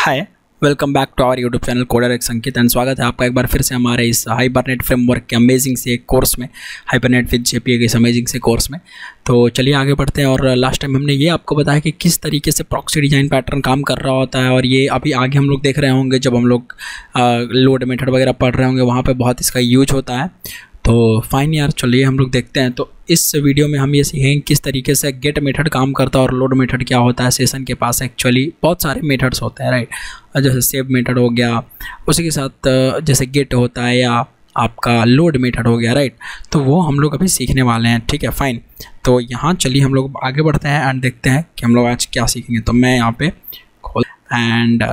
Hi welcome back to our YouTube channel coder एक Sanket and स्वागत है आपका एक बार फिर से हमारे इस हाइबरनेट फ्रेमवर्क के अमेजिंग से एक कोर्स में हाइबरनेट विद जेपी के इस अमेजिंग से कोर्स में। तो चलिए आगे बढ़ते हैं और लास्ट टाइम हमने ये आपको बताया कि किस तरीके से प्रॉक्सी डिज़ाइन पैटर्न काम कर रहा होता है, और ये अभी आगे हम लोग देख रहे होंगे जब हम लोग लोड मेथड वगैरह पढ़ रहे होंगे, वहाँ पर बहुत इसका यूज़ होता है। तो फाइन यार, चलिए हम लोग देखते हैं। तो इस वीडियो में हम ये सीखेंगे किस तरीके से गेट मेथड काम करता है और लोड मेथड क्या होता है सेशन के पास एक्चुअली बहुत सारे मेथड्स होते हैं राइट जैसे सेव मेथड हो गया, उसी के साथ जैसे गेट होता है या आपका लोड मेथड हो गया राइट तो वो हम लोग अभी सीखने वाले हैं, ठीक है? फाइन तो यहाँ चलिए हम लोग आगे बढ़ते हैं एंड देखते हैं कि हम लोग आज क्या सीखेंगे। तो मैं यहाँ पे खोल एंड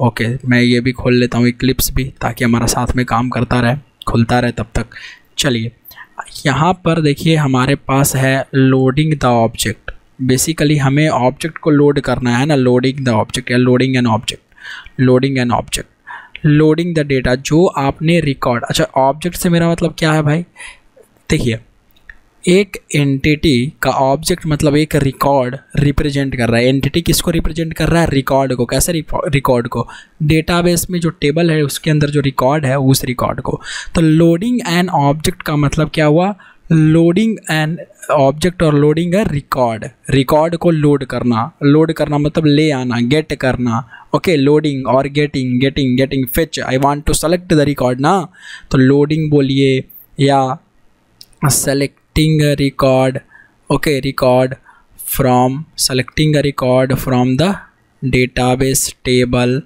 ओके मैं ये भी खोल लेता हूँ क्लिप्स भी, ताकि हमारा साथ में काम करता रहे, खुलता रहे तब तक। चलिए, यहाँ पर देखिए हमारे पास है लोडिंग द ऑब्जेक्ट बेसिकली हमें ऑब्जेक्ट को लोड करना है ना लोडिंग द ऑब्जेक्ट या loading an object loading an object loading the data जो आपने रिकॉर्ड अच्छा ऑब्जेक्ट से मेरा मतलब क्या है भाई? देखिए एक एंटिटी का ऑब्जेक्ट मतलब एक रिकॉर्ड रिप्रेजेंट कर रहा है। एंटिटी किसको रिप्रेजेंट कर रहा है? रिकॉर्ड को। कैसे रिकॉर्ड को? डेटाबेस में जो टेबल है, उसके अंदर जो रिकॉर्ड है, उस रिकॉर्ड को। तो लोडिंग एन ऑब्जेक्ट का मतलब क्या हुआ? लोडिंग एन ऑब्जेक्ट और लोडिंग है रिकॉर्ड रिकॉर्ड को लोड करना। लोड करना मतलब ले आना गेट करना। ओके लोडिंग और getting getting getting which I want to select the record ना। तो लोडिंग बोलिए या select selecting a record, okay, record from, selecting a record from the database table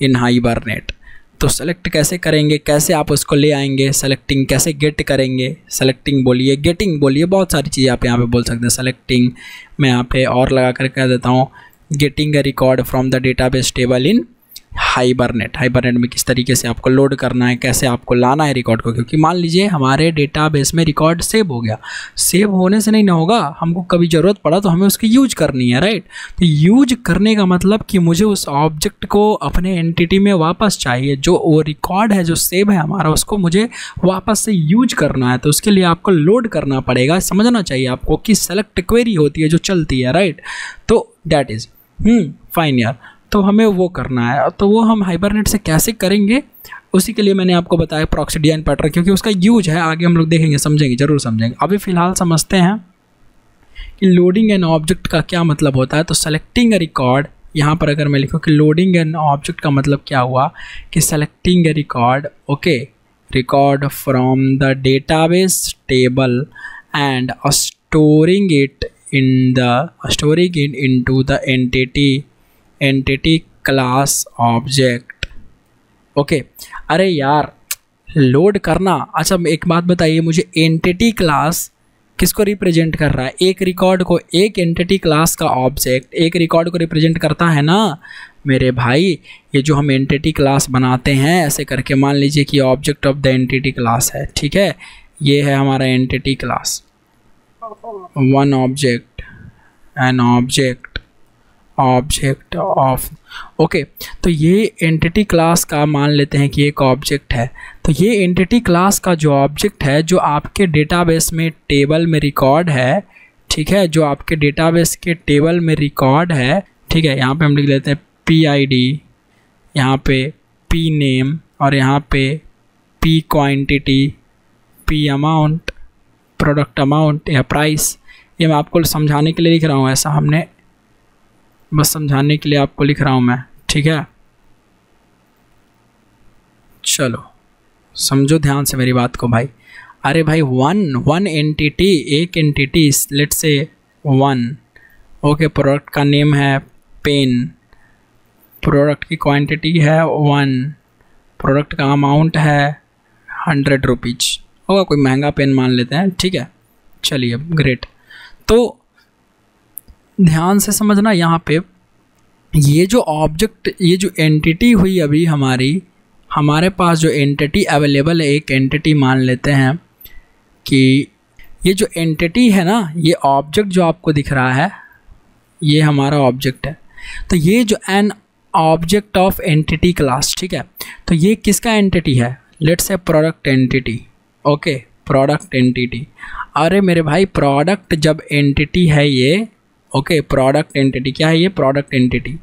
in hibernate. तो सेलेक्ट कैसे करेंगे, कैसे आप उसको ले आएँगे सेलेक्टिंग कैसे गेट करेंगे सेलेक्टिंग बोलिए गेटिंग बोलिए, बहुत सारी चीज़ें आप यहाँ पे बोल सकते हैं। सेलेक्टिंग मैं यहाँ पे और लगा कर कह देता हूँ getting a record from the database table in Hibernate Hibernate में किस तरीके से आपको लोड करना है, कैसे आपको लाना है रिकॉर्ड को? क्योंकि मान लीजिए हमारे डेटाबेस में रिकॉर्ड सेव हो गया। सेव होने से नहीं ना होगा, हमको कभी ज़रूरत पड़ा तो हमें उसकी यूज़ करनी है राइट तो यूज़ करने का मतलब कि मुझे उस ऑब्जेक्ट को अपने एंटिटी में वापस चाहिए, जो वो रिकॉर्ड है, जो सेव है हमारा, उसको मुझे वापस से यूज़ करना है तो उसके लिए आपको लोड करना पड़ेगा। समझना चाहिए आपको कि सेलेक्ट क्वेरी होती है, जो चलती है राइट तो डैट इज़ फाइन यार। तो हमें वो करना है। तो वो हम हाइबरनेट से कैसे करेंगे, उसी के लिए मैंने आपको बताया प्रॉक्सी डिज़ाइन पैटर्न क्योंकि उसका यूज़ है, आगे हम लोग देखेंगे, समझेंगे, ज़रूर समझेंगे। अभी फ़िलहाल समझते हैं कि लोडिंग एन ऑब्जेक्ट का क्या मतलब होता है। तो सेलेक्टिंग अ रिकॉर्ड यहाँ पर अगर मैं लिखूँ कि लोडिंग एन ऑब्जेक्ट का मतलब क्या हुआ, कि selecting a record okay record from the database table and storing it in the storing it into the entity entity class object okay अरे यार लोड करना। अच्छा एक बात बताइए, मुझे एंटिटी क्लास किसको रिप्रेजेंट कर रहा है? एक रिकॉर्ड को, एक एंटिटी क्लास का ऑब्जेक्ट एक रिकॉर्ड को रिप्रेजेंट करता है ना? मेरे भाई, ये जो हम एंटिटी क्लास बनाते हैं, ऐसे करके मान लीजिए कि object of the entity class है, ठीक है? ये है हमारा entity class one object an object object of okay तो ये एंटिटी क्लास का मान लेते हैं कि एक ऑब्जेक्ट है। तो ये एंटिटी क्लास का जो ऑब्जेक्ट है, जो आपके डेटाबेस में टेबल में रिकॉर्ड है, ठीक है? जो आपके डेटाबेस के टेबल में रिकॉर्ड है, ठीक है? यहाँ पे हम लिख लेते हैं पी आई डी यहाँ पे पी नेम और यहाँ पे P quantity P amount product amount या प्राइस ये मैं आपको समझाने के लिए लिख रहा हूँ, ऐसा हमने बस समझाने के लिए आपको लिख रहा हूँ मैं, ठीक है? चलो, समझो ध्यान से मेरी बात को भाई। अरे भाई वन वन एंटिटी एक entity let say one okay product का नेम है पेन प्रोडक्ट की क्वांटिटी है वन प्रोडक्ट का अमाउंट है हंड्रेड रुपीज़ होगा, कोई महँगा पेन मान लेते हैं, ठीक है? चलिए ग्रेट तो ध्यान से समझना यहाँ पे, ये जो ऑब्जेक्ट ये जो एंटिटी हुई अभी हमारी, हमारे पास जो एंटिटी अवेलेबल है, एक एंटिटी मान लेते हैं कि ये जो एंटिटी है ना, ये ऑब्जेक्ट जो आपको दिख रहा है, ये हमारा ऑब्जेक्ट है। तो ये जो an object of entity class ठीक है? तो ये किसका एंटिटी है? Let's a product entity okay product entity अरे मेरे भाई प्रोडक्ट जब एंटिटी है ये ओके प्रोडक्ट एंटिटी क्या है ये प्रोडक्ट एंटिटी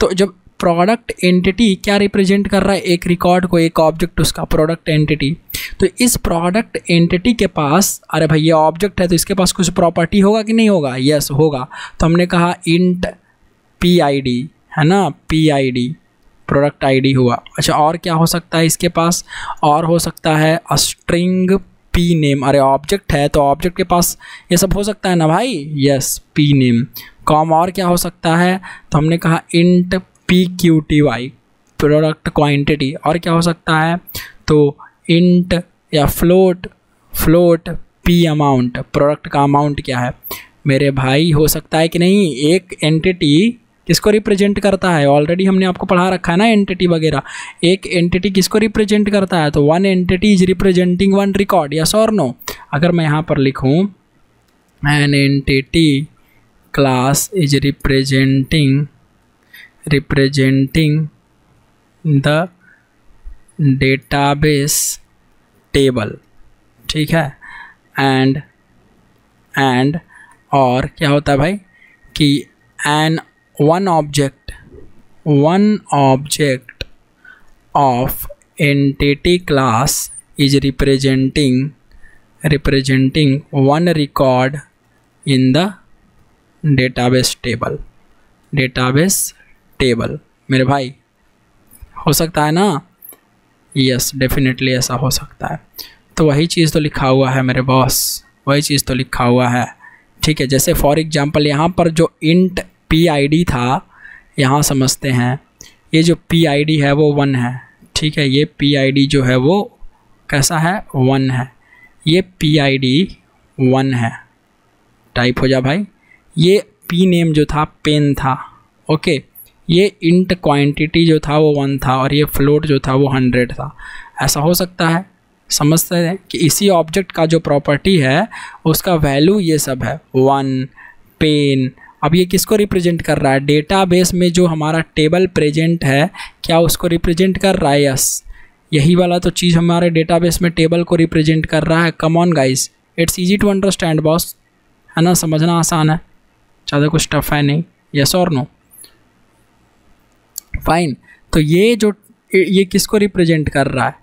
तो जब प्रोडक्ट एंटिटी क्या रिप्रेजेंट कर रहा है? एक रिकॉर्ड को, एक ऑब्जेक्ट उसका प्रोडक्ट एंटिटी तो इस प्रोडक्ट एंटिटी के पास, अरे भाई, ये ऑब्जेक्ट है तो इसके पास कुछ प्रॉपर्टी होगा कि नहीं होगा? यस होगा। तो हमने कहा इंट पी आई डी है ना? P I D product ID हुआ। अच्छा और क्या हो सकता है इसके पास? और हो सकता है स्ट्रिंग पी नेम अरे ऑब्जेक्ट है तो ऑब्जेक्ट के पास ये सब हो सकता है ना भाई? यस पी नेम कॉम और क्या हो सकता है? तो हमने कहा int P Q T Y product quantity और क्या हो सकता है? तो इंट या float float P amount product का अमाउंट क्या है? मेरे भाई, हो सकता है कि नहीं, एक एंटिटी किसको रिप्रेजेंट करता है? ऑलरेडी हमने आपको पढ़ा रखा है ना एंटिटी वगैरह। एक एंटिटी किसको रिप्रेजेंट करता है? तो one entity is representing one record yes और नो अगर मैं यहाँ पर लिखूँ an entity class is representing representing the database table ठीक है? एंड एंड और क्या होता है भाई? कि an one object one object of entity class is representing representing one record in the database table database table मेरे भाई हो सकता है ना यस डेफिनेटली ऐसा हो सकता है तो वही चीज़ तो लिखा हुआ है मेरे बॉस वही चीज़ तो लिखा हुआ है ठीक है जैसे फॉर एग्जांपल यहाँ पर जो इंट पी था, यहाँ समझते हैं। ये जो पी है वो वन है, ठीक है? ये पी जो है वो कैसा है? वन है। ये पी आई डी वन है। टाइप हो जा भाई। ये पी नेम जो था, पेन था, ओके? ये इंट क्वांटिटी जो था वो वन था, और ये फ्लोट जो था वो हंड्रेड था। ऐसा हो सकता है, समझते हैं कि इसी ऑब्जेक्ट का जो प्रॉपर्टी है, उसका वैल्यू ये सब है। वन, पेन अब ये किसको रिप्रेजेंट कर रहा है? डेटाबेस में जो हमारा टेबल प्रेजेंट है, क्या उसको रिप्रेजेंट कर रहा है? यस यही वाला तो चीज़ हमारे डेटाबेस में टेबल को रिप्रेजेंट कर रहा है। Come on guys it's easy to understand boss है ना? समझना आसान है। ज़्यादा कुछ टफ है नहीं। यस और नो फाइन तो ये जो, ये किसको रिप्रेजेंट कर रहा है?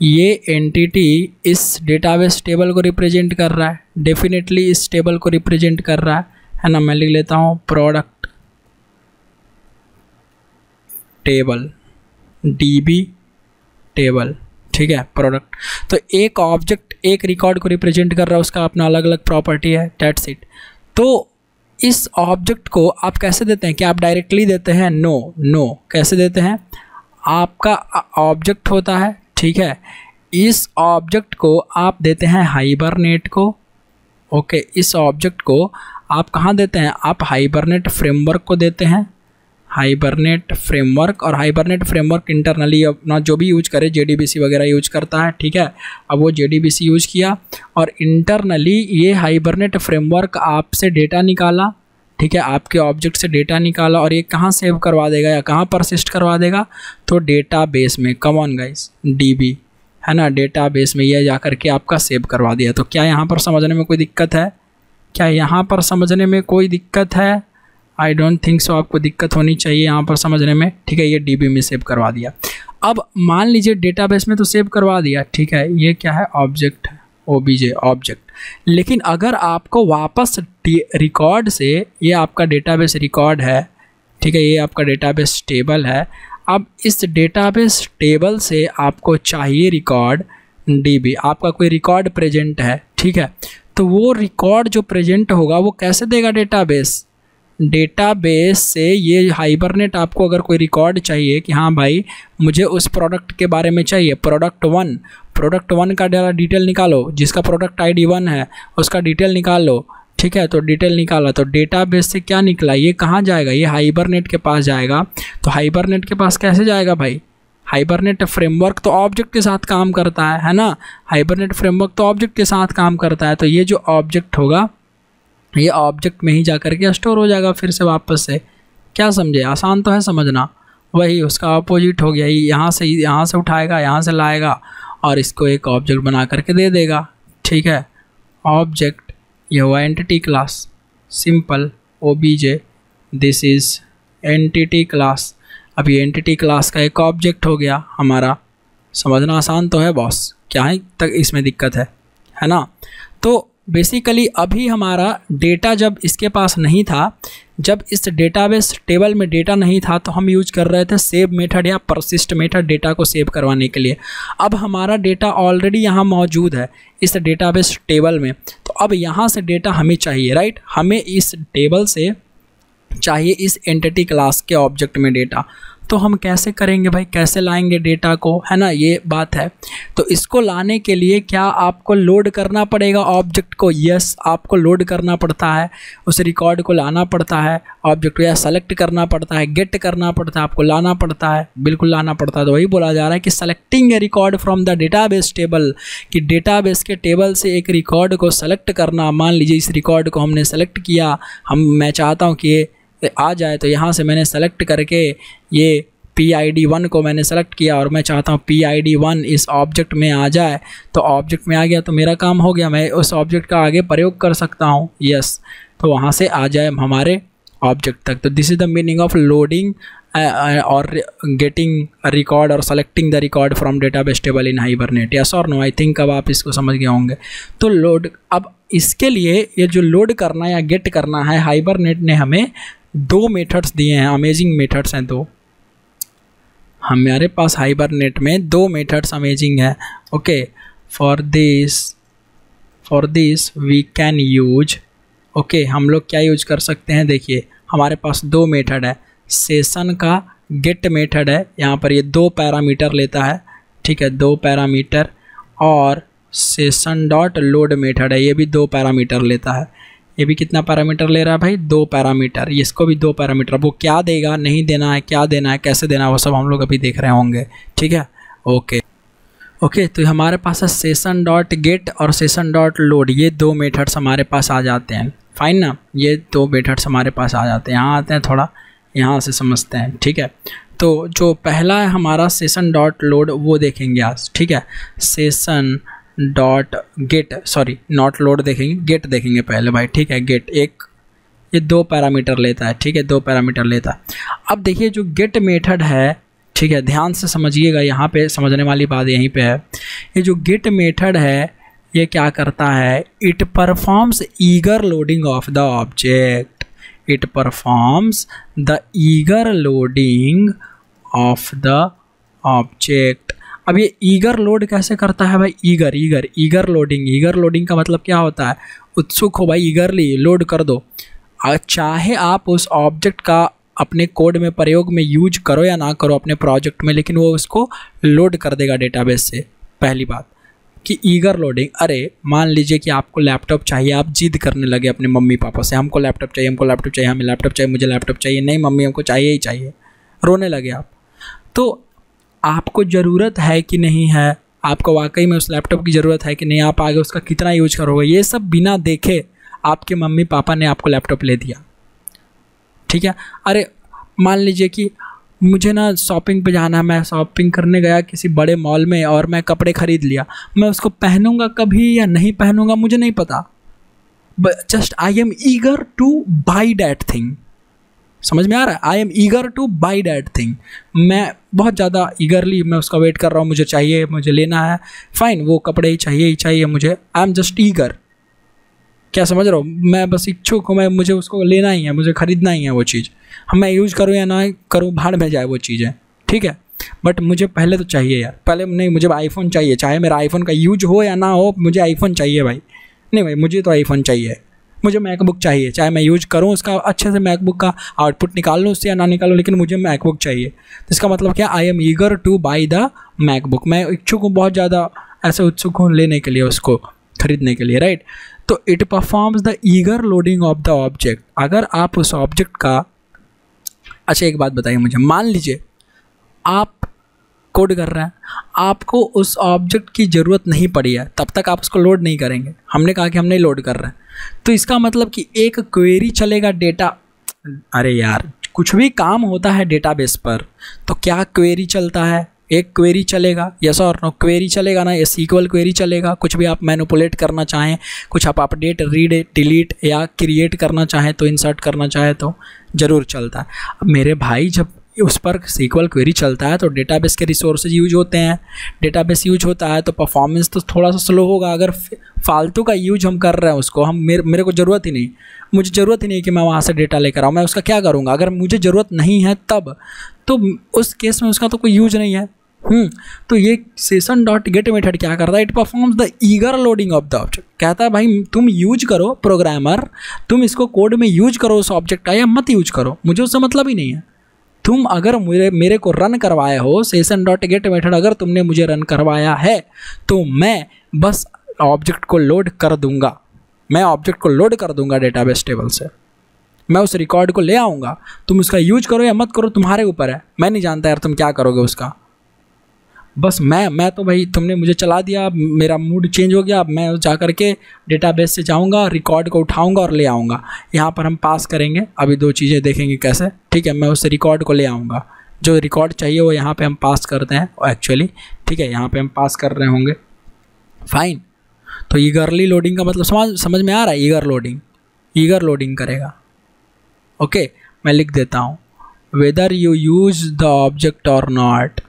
ये एंटिटी इस डेटाबेस टेबल को रिप्रेजेंट कर रहा है। डेफिनेटली इस टेबल को रिप्रेजेंट कर रहा है। है ना मैं लिख लेता हूँ प्रोडक्ट टेबल डीबी टेबल ठीक है प्रोडक्ट तो एक ऑब्जेक्ट एक रिकॉर्ड को रिप्रेजेंट कर रहा है उसका अपना अलग अलग प्रॉपर्टी है डेट्स इट तो इस ऑब्जेक्ट को आप कैसे देते हैं? क्या आप डायरेक्टली देते हैं? No no, no no. कैसे देते हैं? आपका ऑब्जेक्ट होता है ठीक है? इस ऑब्जेक्ट को आप देते हैं हाइबरनेट को ओके इस ऑब्जेक्ट को आप कहाँ देते हैं? आप हाइबरनेट फ्रेमवर्क को देते हैं। हाइबरनेट फ्रेमवर्क और हाइबरनेट फ्रेमवर्क इंटरनली अपना जो भी यूज़ करे, जेडीबीसी वगैरह यूज़ करता है, ठीक है? अब वो जेडीबीसी यूज़ किया और इंटरनली ये हाइबरनेट फ्रेमवर्क आपसे डेटा निकाला, ठीक है? आपके ऑब्जेक्ट से डेटा निकाला और ये कहाँ सेव करवा देगा या कहाँ परसिस्ट करवा देगा? तो डेटा बेस में कम ऑन गाइस डी है ना? डेटा बेस में ये जा करके आपका सेव करवा दिया। तो क्या यहाँ पर समझने में कोई दिक्कत है? क्या यहाँ पर समझने में कोई दिक्कत है? आई डोंट थिंक सो आपको दिक्कत होनी चाहिए यहाँ पर समझने में। ठीक है, ये डीबी में सेव करवा दिया। अब मान लीजिए डेटाबेस में तो सेव करवा दिया। ठीक है, ये क्या है? ऑब्जेक्ट है ओ बी जे ऑब्जेक्ट लेकिन अगर आपको वापस रिकॉर्ड से ये आपका डेटाबेस रिकॉर्ड है, ठीक है, ये आपका डेटाबेस टेबल है, अब इस डेटाबेस टेबल से आपको चाहिए रिकॉर्ड डीबी आपका कोई रिकॉर्ड प्रेजेंट है, ठीक है तो वो रिकॉर्ड जो प्रेजेंट होगा, वो कैसे देगा डेटाबेस डेटाबेस से ये हाइबरनेट आपको अगर कोई रिकॉर्ड चाहिए कि हाँ भाई, मुझे उस प्रोडक्ट के बारे में चाहिए। प्रोडक्ट वन प्रोडक्ट वन का डिटेल निकालो, जिसका प्रोडक्ट आईडी वन है, उसका डिटेल निकाल। लो ठीक है तो डिटेल निकाला। तो डेटाबेस से क्या निकला? ये कहाँ जाएगा? ये हाइबरनेट के पास जाएगा। तो हाइबरनेट के पास कैसे जाएगा भाई? हाइबरनेट फ्रेमवर्क तो ऑब्जेक्ट के साथ काम करता है है ना? हाइबरनेट फ्रेमवर्क तो ऑब्जेक्ट के साथ काम करता है तो ये जो ऑब्जेक्ट होगा, ये ऑब्जेक्ट में ही जा कर के स्टोर हो जाएगा फिर से वापस से। क्या समझे? आसान तो है समझना। वही उसका अपोजिट हो गया ये यहाँ से यहाँ से उठाएगा, यहाँ से लाएगा और इसको एक ऑब्जेक्ट बना करके दे देगा। ठीक है? ऑब्जेक्ट ये हुआ entity class simple O B J this is entity class अब ये एंटिटी क्लास का एक ऑब्जेक्ट हो गया हमारा। समझना आसान तो है बॉस क्या है तक इसमें दिक्कत है है ना? तो बेसिकली अभी हमारा डेटा जब इसके पास नहीं था, जब इस डेटाबेस टेबल में डेटा नहीं था तो हम यूज़ कर रहे थे सेव मेथड या परसिस्ट मेथड डेटा को सेव करवाने के लिए। अब हमारा डेटा ऑलरेडी यहाँ मौजूद है, इस डेटाबेस टेबल में। तो अब यहाँ से डेटा हमें चाहिए राइट हमें इस टेबल से चाहिए इस एंटिटी क्लास के ऑब्जेक्ट में डेटा तो हम कैसे करेंगे भाई? कैसे लाएँगे डेटा को? है ना? ये बात है। तो इसको लाने के लिए क्या आपको लोड करना पड़ेगा ऑब्जेक्ट को? यस आपको लोड करना पड़ता है। उस रिकॉर्ड को लाना पड़ता है। ऑब्जेक्ट को या सेलेक्ट करना पड़ता है। गेट करना पड़ता है। आपको लाना पड़ता है। बिल्कुल लाना पड़ता है। तो वही बोला जा रहा है कि selecting a record from the database table कि डेटाबेस के टेबल से एक रिकॉर्ड को सेलेक्ट करना। मान लीजिए इस रिकॉर्ड को हमने सेलेक्ट किया। हम, मैं चाहता हूँ कि ये आ जाए तो यहाँ से मैंने सेलेक्ट करके ये पी आई डी वन को मैंने सेलेक्ट किया और मैं चाहता हूँ पी आई डी वन इस ऑब्जेक्ट में आ जाए। तो ऑब्जेक्ट में आ गया तो मेरा काम हो गया। मैं उस ऑब्जेक्ट का आगे प्रयोग कर सकता हूँ। यस तो वहाँ से आ जाए हमारे ऑब्जेक्ट तक। तो this is the meaning of loading और गेटिंग रिकॉर्ड और selecting the record from database table in hibernate yes और नो आई थिंक अब आप इसको समझ गए होंगे। तो लोड अब इसके लिए ये जो लोड करना या गेट करना है हाइबरनेट ने हमें दो मेथड्स दिए हैं अमेजिंग मेथड्स हैं दो। हमारे पास हाइबर नेट में दो मेथड्स अमेजिंग है okay for this for this we can use okay हम लोग क्या यूज़ कर सकते हैं, देखिए, हमारे पास दो मेथड है। सेशन का गेट मेथड है, यहाँ पर ये दो पैरामीटर लेता है, ठीक है? दो पैरामीटर और सेशन डॉट लोड मेथड है, ये भी दो पैरामीटर लेता है। ये भी कितना पैरामीटर ले रहा है भाई? दो पैरामीटर। इसको भी दो पैरामीटर। वो क्या देगा, नहीं देना है, क्या देना है, कैसे देना है, वो सब हम लोग अभी देख रहे होंगे। ठीक है? ओके। ओके तो हमारे पास है सेशन डॉट गेट और सेशन डॉट लोड ये दो मेथड्स हमारे पास आ जाते हैं। फाइन ना? ये दो मेथड्स हमारे पास आ जाते हैं। यहाँ आते हैं थोड़ा, यहाँ से समझते हैं। ठीक है? तो जो पहला है हमारा सेशन डॉट लोड वो देखेंगे आज। ठीक है? Session dot get sorry not load देखेंगे गेट देखेंगे पहले भाई, ठीक है गेट एक, ये दो पैरामीटर लेता है, ठीक है, दो पैरामीटर लेता है। अब देखिए जो गेट मेथड है, ठीक है, ध्यान से समझिएगा, यहाँ पे समझने वाली बात यहीं पे है। ये जो गेट मेथड है, ये क्या करता है it performs eager loading of the object it performs the eager loading of the object अब ये ईगर लोड कैसे करता है भाई? Eager eager eager loading eager loading का मतलब क्या होता है? उत्सुक हो भाई ईगरली लोड कर दो। चाहे आप उस ऑब्जेक्ट का अपने कोड में प्रयोग में यूज़ करो या ना करो अपने प्रोजेक्ट में, लेकिन वो उसको लोड कर देगा डेटाबेस से। पहली बात कि ईगर लोडिंग अरे, मान लीजिए कि आपको लैपटॉप चाहिए, आप जिद करने लगे अपने मम्मी पापा से, हमको लैपटॉप चाहिए, हमको लैपटॉप चाहिए, हमें लैपटॉप चाहिए, मुझे लैपटॉप चाहिए, नहीं, मम्मी हमको चाहिए ही चाहिए। रोने लगे आप। तो आपको ज़रूरत है कि नहीं है? आपको वाकई में उस लैपटॉप की ज़रूरत है कि नहीं? आप आगे उसका कितना यूज़ करोगे? ये सब बिना देखे आपके मम्मी पापा ने आपको लैपटॉप ले दिया। ठीक है? अरे, मान लीजिए कि मुझे ना शॉपिंग पे जाना है, मैं शॉपिंग करने गया किसी बड़े मॉल में और मैं कपड़े ख़रीद लिया। मैं उसको पहनूँगा कभी या नहीं पहनूँगा, मुझे नहीं पता। Just I am eager to buy that thing समझ में आ रहा है? I am eager to buy that thing मैं बहुत ज़्यादा ईगरली मैं उसका वेट कर रहा हूँ, मुझे चाहिए, मुझे लेना है। फाइन वो कपड़े ही चाहिए ही चाहिए मुझे। आई एम जस्ट ईगर क्या समझ रहा हूँ? मैं बस इच्छुक हूँ, मैं, मुझे उसको लेना ही है, मुझे ख़रीदना ही है वो चीज़। हम मैं यूज़ करूँ या ना करूँ, भाड़ में जाए वो चीज़ें। ठीक है? बट मुझे पहले तो चाहिए यार। पहले नहीं, मुझे आईफोन चाहिए। चाहे मेरा आईफोन का यूज़ हो या ना हो, मुझे आईफोन चाहिए भाई। नहीं भाई, मुझे तो आईफोन चाहिए। मुझे मैकबुक चाहिए, चाहे मैं यूज़ करूँ उसका अच्छे से मैकबुक का आउटपुट निकाल लूँ, उससे या ना निकालूँ, लेकिन मुझे मैकबुक चाहिए। तो इसका मतलब क्या? I am eager to buy the MacBook मैं इच्छुक हूँ बहुत ज़्यादा ऐसे उत्सुक हूँ लेने के लिए, उसको खरीदने के लिए राइट तो it performs the eager loading of the object अगर आप उस ऑब्जेक्ट का अच्छा एक बात बताइए मुझे, मान लीजिए आप कोड कर रहे हैं, आपको उस ऑब्जेक्ट की ज़रूरत नहीं पड़ी है। तब तक आप उसको लोड नहीं करेंगे। हमने कहा कि हम नहीं लोड कर रहे हैं। तो इसका मतलब कि एक क्वेरी चलेगा डेटा अरे यार, कुछ भी काम होता है डेटाबेस पर तो क्या क्वेरी चलता है? एक क्वेरी चलेगा यस और नो क्वेरी चलेगा ना? ये सीक्वल क्वेरी चलेगा। कुछ भी आप मैनुपुलेट करना चाहें, कुछ आप अपडेट रीड डिलीट या क्रिएट करना चाहें तो इंसर्ट करना चाहें तो ज़रूर चलता है। मेरे भाई जब उस पर सीक्वल क्वेरी चलता है तो डेटाबेस के रिसोर्सेज यूज़ होते हैं। डेटाबेस यूज़ होता है तो परफॉर्मेंस तो थोड़ा सा स्लो होगा। अगर फालतू का यूज़ हम कर रहे हैं उसको, हम मेरे मेरे को ज़रूरत ही नहीं। मुझे ज़रूरत ही नहीं कि मैं वहाँ से डेटा लेकर आऊँ। मैं उसका क्या करूँगा? अगर मुझे ज़रूरत नहीं है तब तो उस केस में उसका तो कोई यूज़ नहीं है। हम्म तो ये सेशन डॉट गेट मेथड क्या करता है? It performs the eager loading of the object कहता है, भाई, तुम यूज़ करो प्रोग्रामर तुम इसको कोड में यूज़ करो, उस ऑब्जेक्ट का, या मत यूज़ करो। मुझे उससे मतलब ही नहीं है। तुम अगर मेरे मेरे को रन करवाए हो सेशन डॉट गेट मेथड अगर तुमने मुझे रन करवाया है तो मैं बस ऑब्जेक्ट को लोड कर दूँगा। मैं ऑब्जेक्ट को लोड कर दूँगा डेटाबेस टेबल से। मैं उस रिकॉर्ड को ले आऊँगा। तुम उसका यूज़ करो या मत करो, तुम्हारे ऊपर है। मैं नहीं जानता यार, तुम क्या करोगे उसका। बस मैं मैं तो भाई, तुमने मुझे चला दिया मेरा मूड चेंज हो गया, अब मैं जा कर के डेटाबेस से जाऊँगा रिकॉर्ड को उठाऊँगा और ले आऊँगा। यहाँ पर हम पास करेंगे, अभी दो चीज़ें देखेंगे कैसे। ठीक है, मैं उस रिकॉर्ड को ले आऊँगा। जो रिकॉर्ड चाहिए वो यहाँ पे हम पास करते हैं एक्चुअली ठीक है, यहाँ पे हम पास कर रहे होंगे। फाइन तो ईगरली लोडिंग का मतलब समझ समझ में आ रहा है? ईगर लोडिंग ईगर लोडिंग करेगा। ओके मैं लिख देता हूँ। Whether you use the object और नॉट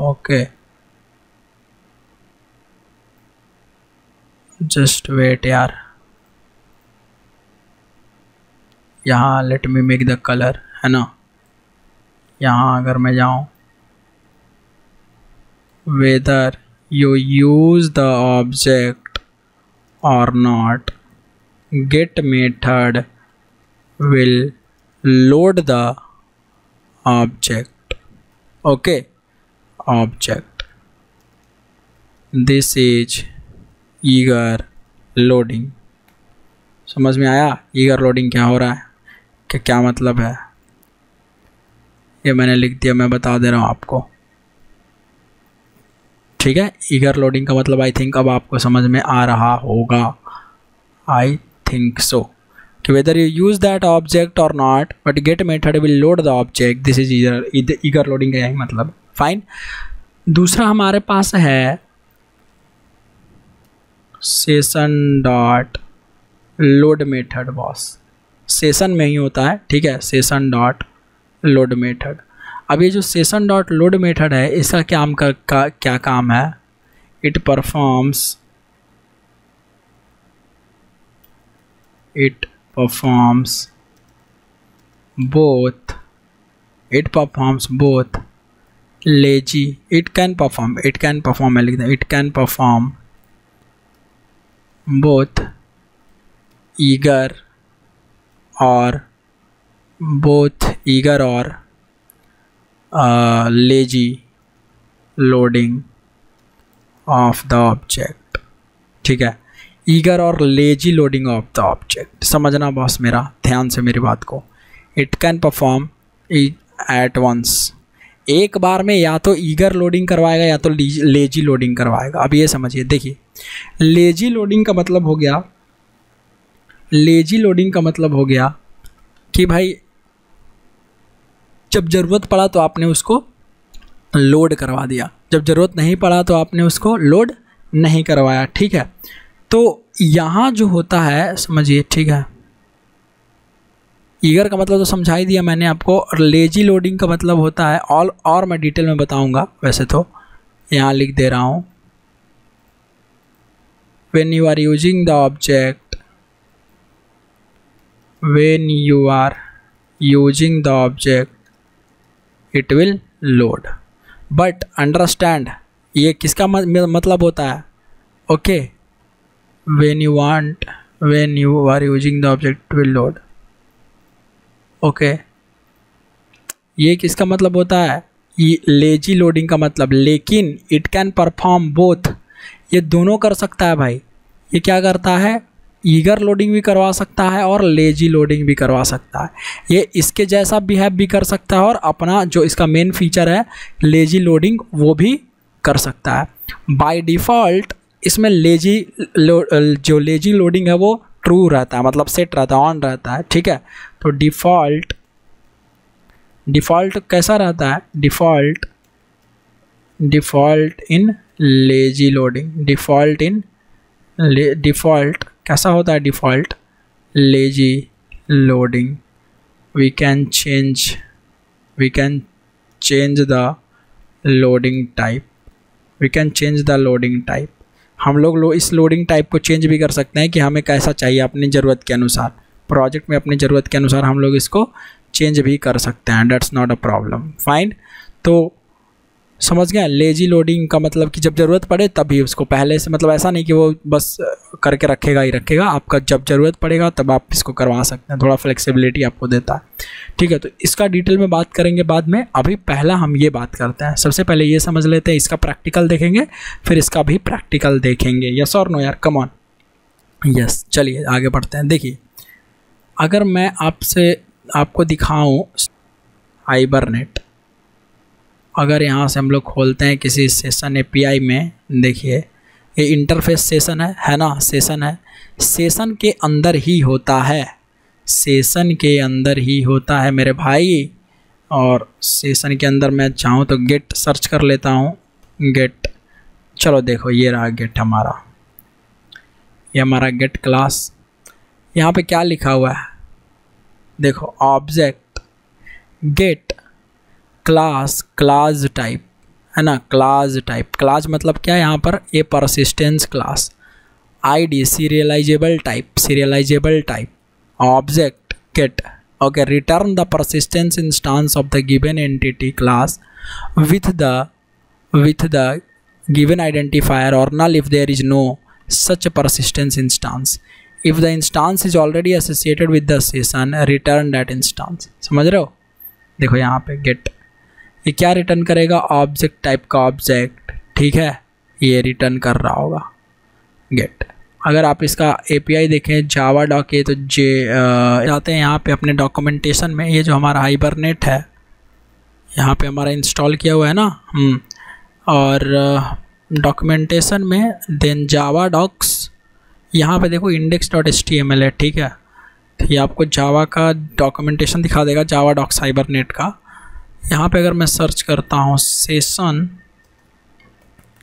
okay. जस्ट वेट यार यहाँ let me make the colour है ना यहाँ अगर मैं जाऊँ whether you use the object और not get method will load the object okay object. This is eager loading. समझ में आया? ईगर लोडिंग क्या हो रहा है? कि क्या मतलब है? ये मैंने लिख दिया, मैं बता दे रहा हूँ आपको। ठीक है? ईगर लोडिंग का मतलब आई थिंक अब आपको समझ में आ रहा होगा। आई थिंक सो कि whether you use that object और not but get method will load the object this is eager eager loading का यही मतलब। फाइन दूसरा हमारे पास है session dot load method boss session में ही होता है ठीक है? सेशन डॉट लोड मेथड अब ये जो सेशन डॉट लोड मेथड है इसका क्या का, का क्या काम है? It performs it performs both it performs both lazy it can perform it can perform मैं लिखता हूँ it can perform both eager और बोथ ईगर और lazy loading of the object ठीक है? ईगर और lazy loading of the object समझना boss मेरा? ध्यान से मेरी बात को. It can perform at once एक बार में या तो ईगर लोडिंग करवाएगा या तो लेजी लोडिंग करवाएगा। अब ये समझिए, देखिए लेजी लोडिंग का मतलब हो गया लेजी लोडिंग का मतलब हो गया कि भाई, जब ज़रूरत पड़ा तो आपने उसको लोड करवा दिया। जब ज़रूरत नहीं पड़ा तो आपने उसको लोड नहीं करवाया, ठीक है? तो यहाँ जो होता है, समझिए, ठीक है? ईगर का मतलब तो समझा ही दिया मैंने आपको, और लेजी लोडिंग का मतलब होता है ऑल और मैं डिटेल में बताऊँगा, वैसे तो। यहाँ लिख दे रहा हूँ। When you are using the object when you are using the object it will load but understand ये किसका मतलब होता है? Okay when you want when you are using the object will load okay. ये किसका मतलब होता है? लेजी लोडिंग का मतलब। लेकिन इट कैन परफॉर्म बोथ ये दोनों कर सकता है भाई। ये क्या करता है? ईगर लोडिंग भी करवा सकता है और लेजी लोडिंग भी करवा सकता है। ये इसके जैसा बिहेव भी कर सकता है और अपना जो इसका मेन फीचर है लेजी लोडिंग वो भी कर सकता है। बाय डिफ़ॉल्ट इसमें लेजी जो लेजी लोडिंग है वो ट्रू रहता है मतलब सेट रहता है ऑन रहता है, ठीक है? तो डिफ़ॉल्ट डिफ़ॉल्ट कैसा रहता है? Default default in lazy loading default in default कैसा होता है default lazy loading we can change we can change the loading type we can change the loading type हम लोग लो, इस लोडिंग टाइप को चेंज भी कर सकते हैं कि हमें कैसा चाहिए अपनी ज़रूरत के अनुसार। प्रोजेक्ट में अपनी ज़रूरत के अनुसार हम लोग इसको चेंज भी कर सकते हैं that's not a problem fine तो समझ गए? लेजी लोडिंग का मतलब कि जब ज़रूरत पड़े तभी उसको, पहले से मतलब ऐसा नहीं कि वो बस करके रखेगा ही रखेगा, आपका जब ज़रूरत पड़ेगा तब आप इसको करवा सकते हैं, थोड़ा फ्लेक्सिबिलिटी आपको देता है। ठीक है तो इसका डिटेल में बात करेंगे बाद में। अभी पहला हम ये बात करते हैं। सबसे पहले ये समझ लेते हैं, इसका प्रैक्टिकल देखेंगे, फिर इसका भी प्रैक्टिकल देखेंगे। यस और नो यार? कम ऑन यस चलिए, आगे बढ़ते हैं। देखिए अगर मैं आपसे, आपको दिखाऊँ आइबरनेट अगर यहाँ से हम लोग खोलते हैं किसी सेशन एपीआई में, देखिए, ये इंटरफेस सेशन है है ना? सेशन है। सेशन के अंदर ही होता है। सेशन के अंदर ही होता है मेरे भाई। और सेशन के अंदर मैं चाहूँ तो गेट सर्च कर लेता हूँ। गेट चलो देखो, ये रहा गेट हमारा। ये हमारा गेट क्लास यहाँ पे क्या लिखा हुआ है? देखो object get class class type है ना? क्लास टाइप क्लास मतलब क्या है यहाँ पर? A persistence class I D serializable type serializable type object get okay return the persistence instance of the given entity class with the with the given identifier और null if there is no such persistence instance if the instance is already associated with the session return that instance. समझ रहे हो? देखो यहाँ पे get. ये क्या return करेगा? ऑब्जेक्ट टाइप का ऑब्जेक्ट ठीक है? ये रिटर्न कर रहा होगा. गेट अगर आप इसका एपीआई देखें जावा डॉक ये तो जे जाते हैं यहाँ पे अपने डॉक्यूमेंटेशन में. ये जो हमारा हाइबरनेट है यहाँ पे हमारा इंस्टॉल किया हुआ है ना? हम्म, और डॉक्यूमेंटेशन में देन जावा डॉक्स यहाँ पे देखो index dot S T M L है, ठीक है? तो ये आपको जावा का डॉक्यूमेंटेशन दिखा देगा जावा डॉक्स हाइबरनेट का। यहाँ पे अगर मैं सर्च करता हूँ सेशन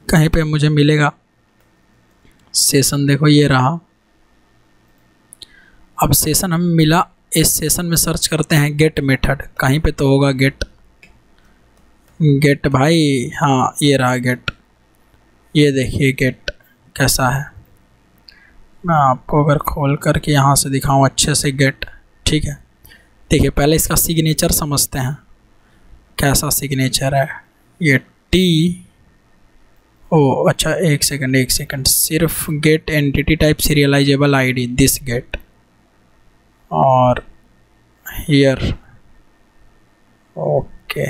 कहीं पे मुझे मिलेगा। सेशन देखो, ये रहा। अब सेशन हमें मिला, इस सेशन में सर्च करते हैं गेट मेथड कहीं पे तो होगा गेट गेट भाई हाँ ये रहा गेट ये देखिए गेट कैसा है। मैं आपको अगर खोल करके यहाँ से दिखाऊँ अच्छे से गेट ठीक है? देखिए, पहले इसका सिग्नेचर समझते हैं। कैसा सिग्नेचर है? ये टी ओ अच्छा एक सेकंड एक सेकंड सिर्फ़ get entity type serializable ID this get और here okay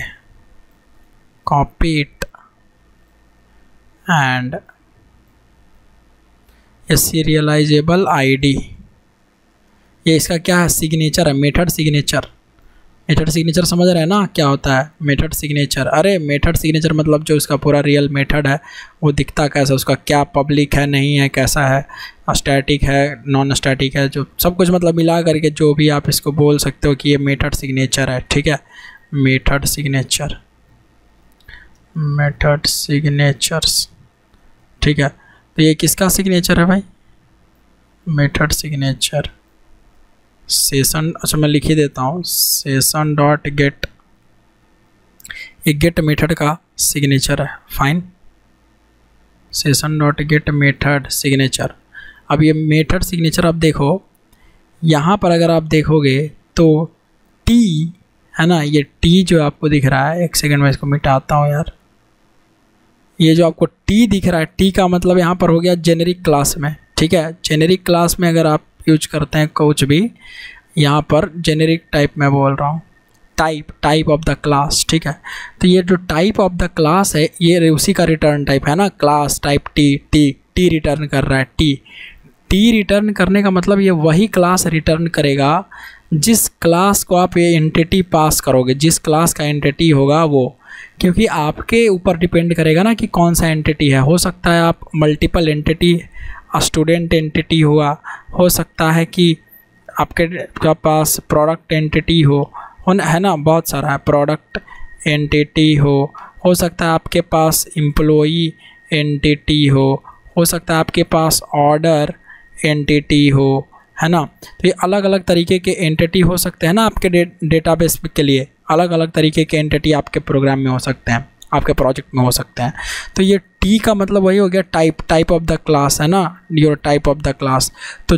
copy it and ये सीरियलाइजेबल आईडी ये इसका क्या है? सिग्नेचर है मेथड सिग्नेचर मेथड सिग्नेचर समझ रहे हैं ना? क्या होता है? मेथड सिग्नेचर अरे मेथड सिग्नेचर मतलब जो इसका पूरा रियल मेथड है, वो दिखता कैसा उसका क्या पब्लिक है, नहीं है, कैसा है? स्टैटिक है नॉन स्टैटिक है, जो सब कुछ मतलब मिला करके जो भी आप इसको बोल सकते हो कि ये मेथड सिग्नेचर है, ठीक है? मेथड सिग्नेचर मेथड सिग्नेचर्स ठीक है? तो ये किसका सिग्नेचर है भाई? मेथड सिग्नेचर सेशन अच्छा मैं लिख ही देता हूँ। सेशन डॉट गेट ये गेट मेथड का सिग्नेचर है। Fine session dot get method signature अब ये मेथड सिग्नेचर आप देखो। यहाँ पर अगर आप देखोगे तो टी है ना? ये टी जो आपको दिख रहा है, एक सेकंड में इसको मिटाता हूँ यार। ये जो आपको टी दिख रहा है टी का मतलब यहाँ पर हो गया जेनेरिक क्लास में, ठीक है? जेनेरिक क्लास में अगर आप यूज़ करते हैं कुछ भी, यहाँ पर जेनेरिक टाइप में बोल रहा हूँ। Type type of the class ठीक है? तो ये जो टाइप ऑफ़ द क्लास है, ये उसी का रिटर्न टाइप है ना? Class type T T T return कर रहा है टी टी रिटर्न करने का मतलब ये वही क्लास रिटर्न करेगा, जिस क्लास को आप ये एंटिटी पास करोगे, जिस क्लास का एंटिटी होगा वो। क्योंकि आपके ऊपर डिपेंड करेगा ना कि कौन सा एंटिटी है। हो सकता है आप मल्टीपल एंटिटी स्टूडेंट एंटिटी हुआ हो सकता है कि आपके पास प्रोडक्ट एंटिटी हो। है ना बहुत सारा है। प्रोडक्ट एंटिटी हो। हो सकता है आपके पास एम्प्लॉई एंटिटी हो। हो सकता है आपके पास ऑर्डर एंटिटी हो। है ना? तो ये अलग अलग तरीके के एंटिटी हो सकते हैं ना आपके डे, डेटाबेस के लिए। अलग अलग तरीके के एंटिटी आपके प्रोग्राम में हो सकते हैं, आपके प्रोजेक्ट में हो सकते हैं। तो ये टी का मतलब वही हो गया type type of the class है ना? Your type of the class तो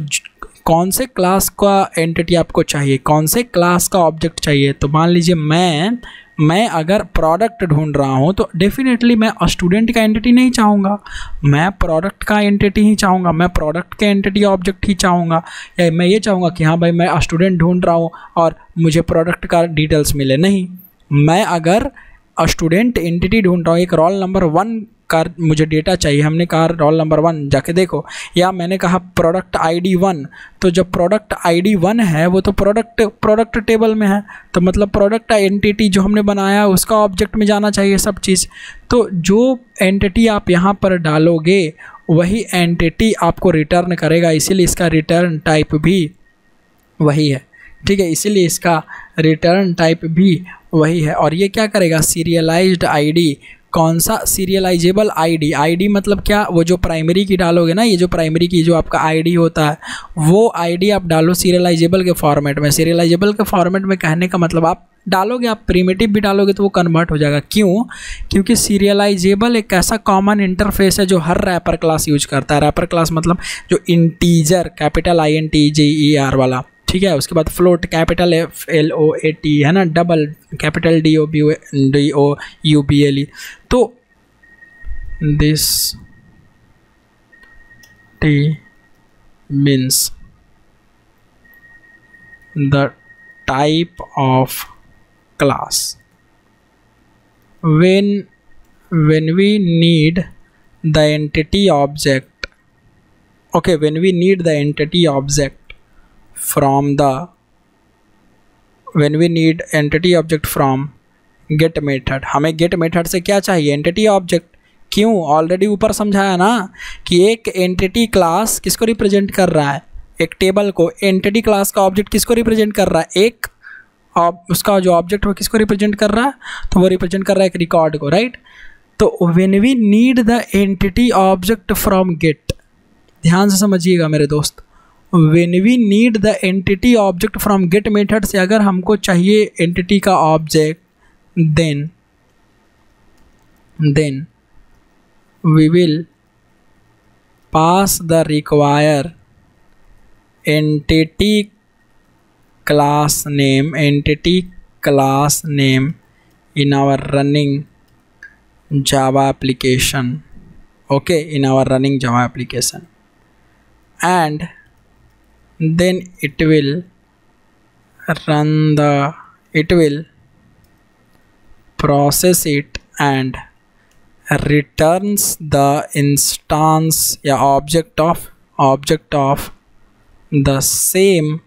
कौन से क्लास का एंटिटी आपको चाहिए? कौन से क्लास का ऑब्जेक्ट चाहिए? तो मान लीजिए मैं मैं अगर प्रोडक्ट ढूंढ रहा हूँ तो डेफिनेटली मैं स्टूडेंट का एंटिटी नहीं चाहूँगा। मैं प्रोडक्ट का एंटिटी ही चाहूँगा। मैं प्रोडक्ट के एंटिटी ऑब्जेक्ट ही चाहूँगा। या मैं ये चाहूँगा कि हाँ भाई, मैं स्टूडेंट ढूंढ रहा हूँ और मुझे प्रोडक्ट का डिटेल्स मिले। नहीं, मैं अगर स्टूडेंट एंटिटी ढूंढ रहा हूँ, एक रोल नंबर वन का मुझे डेटा चाहिए। हमने कहा रोल नंबर वन जाके देखो। या मैंने कहा प्रोडक्ट आईडी वन तो जब प्रोडक्ट आईडी वन है, वो तो प्रोडक्ट प्रोडक्ट टेबल में है। तो मतलब प्रोडक्ट एंटिटी जो हमने बनाया, उसका ऑब्जेक्ट में जाना चाहिए सब चीज़। तो जो एंटिटी आप यहाँ पर डालोगे, वही एंटिटी आपको रिटर्न करेगा। इसीलिए इसका रिटर्न टाइप भी वही है। ठीक है, इसीलिए इसका रिटर्न टाइप भी वही है। और ये क्या करेगा? सीरियलाइज्ड आईडी कौन सा सीरियलाइजेबल आईडी आईडी मतलब क्या? वो जो प्राइमरी की डालोगे ना, ये जो प्राइमरी की जो आपका आईडी होता है, वो आईडी आप डालो सीरियलाइजेबल के फॉर्मेट में। सीरियलाइजेबल के फॉर्मेट में कहने का मतलब आप डालोगे, आप प्रीमेटिव भी डालोगे तो वो कन्वर्ट हो जाएगा। क्यों? क्योंकि सीरियलाइजेबल एक ऐसा कॉमन इंटरफेस है जो हर रैपर क्लास यूज़ करता है। रैपर क्लास मतलब जो integer capital I N T G E R वाला। ठीक है, उसके बाद float capital F L O A T है ना? Double capital D O B D O U B L E तो this T means the type of class when when we need the entity object okay when we need the entity object from the, when we need entity object from get method, हमें get method से क्या चाहिए? Entity object क्यों? Already ऊपर समझाया ना कि एक एंटिटी क्लास किसको रिप्रेजेंट कर रहा है? एक टेबल को। एंटिटी क्लास का ऑब्जेक्ट किसको रिप्रेजेंट कर रहा है? एक ऑब उसका जो ऑब्जेक्ट वो किसको रिप्रेजेंट कर रहा है? तो वो रिप्रेजेंट कर रहा है एक रिकॉर्ड को राइट तो when we need the entity object from get ध्यान से समझिएगा मेरे दोस्त। When we need the entity object from get method से अगर हमको चाहिए एंटिटी का object then then we will pass the require entity class name entity class name in our running Java application okay in our running Java application and then it will run the it will process it and returns the instance yeah, object of object of the same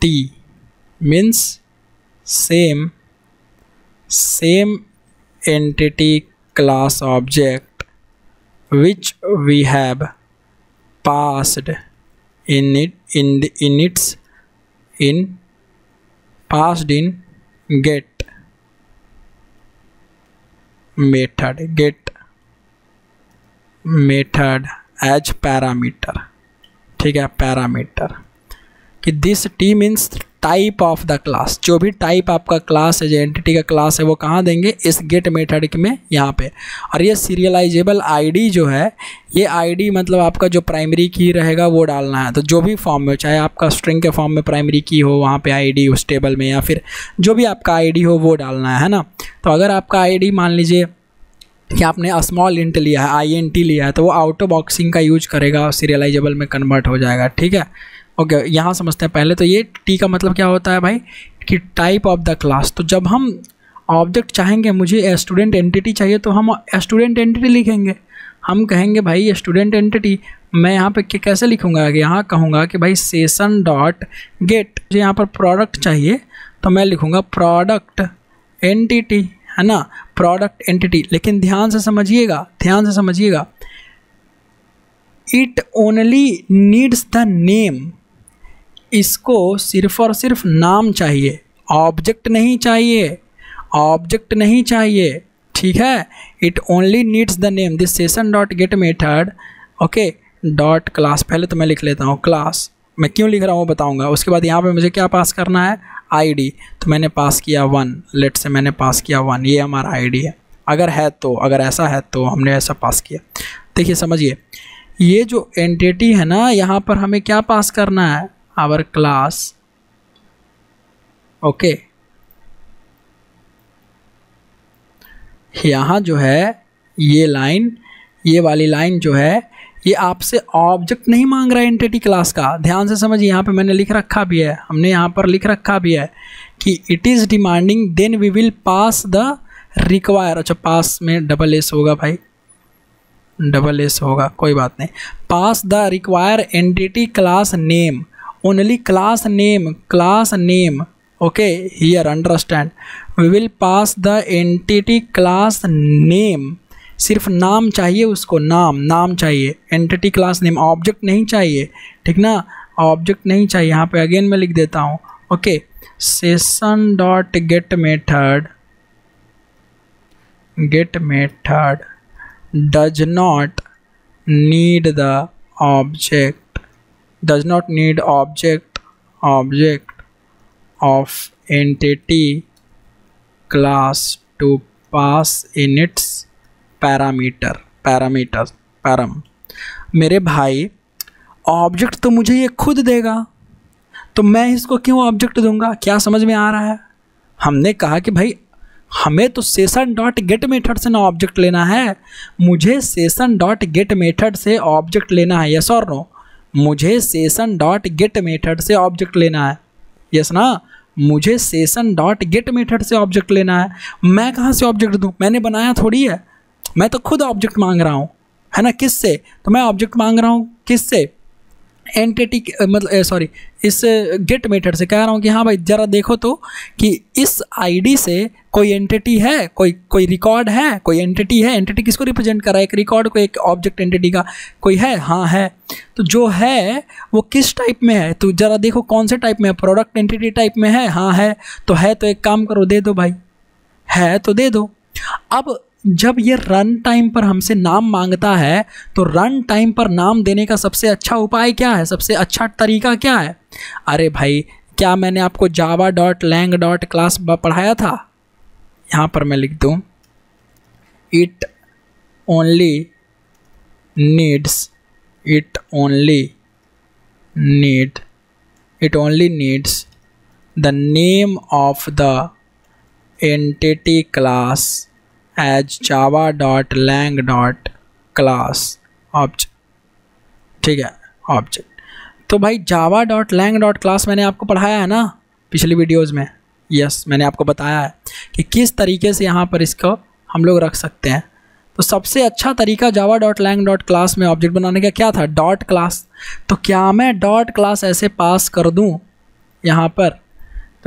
t. Means same same entity class object which we have passed in it in the in its in passed in get method get method as parameter ठीक है parameter कि this T means type of the class जो भी type आपका class है, जो entity का class है, वो कहाँ देंगे? इस गेट मेथड में यहाँ पे। और ये सीरियलाइजेबल आईडी जो है, ये आईडी मतलब आपका जो प्राइमरी की रहेगा, वो डालना है। तो जो भी फॉर्म में, चाहे आपका स्ट्रिंग के फॉर्म में प्राइमरी की हो, वहाँ पे आईडी उस टेबल में, या फिर जो भी आपका आईडी हो, वो डालना है ना? तो अगर आपका आईडी मान लीजिए कि आपने स्मॉल इंट लिया है आई लिया है तो वो आउटो बॉक्सिंग का यूज़ करेगा सीरियलाइजेबल में कन्वर्ट हो जाएगा, ठीक है? ओके okay, यहाँ समझते हैं। पहले तो ये टी का मतलब क्या होता है भाई? कि टाइप ऑफ़ द क्लास तो जब हम ऑब्जेक्ट चाहेंगे मुझे स्टूडेंट एंटिटी चाहिए तो हम स्टूडेंट एंटिटी लिखेंगे। हम कहेंगे भाई स्टूडेंट एंटिटी मैं यहाँ पे कैसे लिखूँगा यहाँ कहूँगा कि भाई सेशन डॉट गेट मुझे यहाँ पर प्रोडक्ट चाहिए तो मैं लिखूँगा प्रोडक्ट एंटिटी है ना? प्रोडक्ट एंटिटी लेकिन ध्यान से समझिएगा ध्यान से समझिएगा। It only needs the name इसको सिर्फ़ और सिर्फ़ नाम चाहिए। ऑब्जेक्ट नहीं चाहिए। ऑब्जेक्ट नहीं चाहिए। ठीक है? It only needs the name this session dot get method okay dot class पहले तो मैं लिख लेता हूँ क्लास मैं क्यों लिख रहा हूँ बताऊँगा। उसके बाद यहाँ पे मुझे क्या पास करना है? आईडी तो मैंने पास किया वन लेट से मैंने पास किया वन ये हमारा आईडी है। अगर है तो अगर ऐसा है तो हमने ऐसा पास किया। देखिए, समझिए। ये जो एंटिटी है ना, यहाँ पर हमें क्या पास करना है? आवर क्लास ओके यहाँ जो है, ये लाइन ये वाली लाइन जो है, ये आपसे ऑब्जेक्ट नहीं मांग रहा है एंटिटी क्लास का। ध्यान से समझिए, यहाँ पे मैंने लिख रखा भी है। हमने यहाँ पर लिख रखा भी है कि it is demanding then we will pass the require अच्छा पास में डबल एस होगा भाई। डबल एस होगा, कोई बात नहीं। Pass the require entity class name only class name class name okay here understand we will pass the entity class name सिर्फ़ नाम चाहिए उसको, नाम नाम चाहिए। एंटिटी क्लास नेम ऑब्जेक्ट नहीं चाहिए। ठीक ना? ऑब्जेक्ट नहीं चाहिए। यहाँ पे अगेन मैं लिख देता हूँ। Okay session dot get method get method does not need the object. Does not need object object of entity class to pass in its parameter parameters param. मेरे भाई ऑब्जेक्ट तो मुझे ये खुद देगा तो मैं इसको क्यों ऑब्जेक्ट दूँगा? क्या समझ में आ रहा है? हमने कहा कि भाई, हमें तो सेशन डॉट गेट मेथड से ना ऑब्जेक्ट लेना है, मुझे सेशन डॉट गेट मेथड से ऑब्जेक्ट लेना है यस और नो मुझे सेशन डॉट गेट मेथड से ऑब्जेक्ट लेना है। यस ना? मुझे सेशन डॉट गेट मेथड से ऑब्जेक्ट लेना है। मैं कहाँ से ऑब्जेक्ट दूँ? मैंने बनाया थोड़ी है। मैं तो खुद ऑब्जेक्ट मांग रहा हूँ। है ना? किस से तो मैं ऑब्जेक्ट मांग रहा हूँ। किस से एंटिटी मतलब सॉरी इस गेट मेथड से कह रहा हूँ कि हाँ भाई, ज़रा देखो तो कि इस आईडी से कोई एंटिटी है, कोई कोई रिकॉर्ड है, कोई एंटिटी है एंटिटी किसको रिप्रेजेंट कर रहा है? एक रिकॉर्ड को, एक ऑब्जेक्ट एंटिटी का कोई है? हाँ है। तो जो है, वो किस टाइप में है? तो ज़रा देखो कौन से टाइप में है? प्रोडक्ट एंटिटी टाइप में है? हाँ है। तो है तो एक काम करो, दे दो भाई। है तो दे दो। अब जब ये रन टाइम पर हमसे नाम माँगता है तो रन टाइम पर नाम देने का सबसे अच्छा उपाय क्या है? सबसे अच्छा तरीका क्या है? अरे भाई, क्या मैंने आपको Java dot lang dot class पढ़ाया था? यहाँ पर मैं लिख दूँ। It only needs it only need it only needs the name of the entity class as Java dot lang dot class object ठीक है ऑब्जेक्ट तो भाई Java dot lang dot class मैंने आपको पढ़ाया है ना पिछली वीडियोज़ में? यस मैंने आपको बताया है कि किस तरीके से यहाँ पर इसको हम लोग रख सकते हैं। तो सबसे अच्छा तरीका Java dot lang dot class में ऑब्जेक्ट बनाने का क्या था? डॉट क्लास तो क्या मैं डॉट क्लास ऐसे पास कर दूँ यहाँ पर?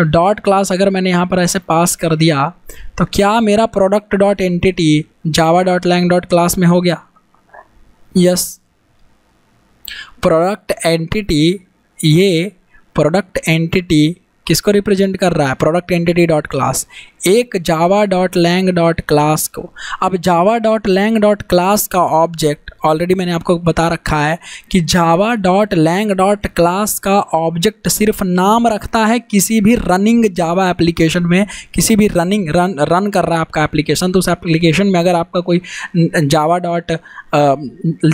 तो डॉट क्लास अगर मैंने यहाँ पर ऐसे पास कर दिया तो क्या मेरा product dot entity Java dot lang dot class में हो गया? यस प्रोडक्ट एंटिटी ये प्रोडक्ट एंटिटी किसको रिप्रेजेंट कर रहा है? प्रोडक्ट एंटिटी डॉट क्लास एक Java dot lang dot class को। अब Java dot lang dot class का ऑब्जेक्ट ऑलरेडी मैंने आपको बता रखा है कि Java dot lang dot class का ऑब्जेक्ट सिर्फ़ नाम रखता है किसी भी रनिंग जावा एप्लीकेशन में, किसी भी रनिंग, रन रन कर रहा है आपका एप्लीकेशन। तो उस एप्लीकेशन में अगर आपका कोई Java dot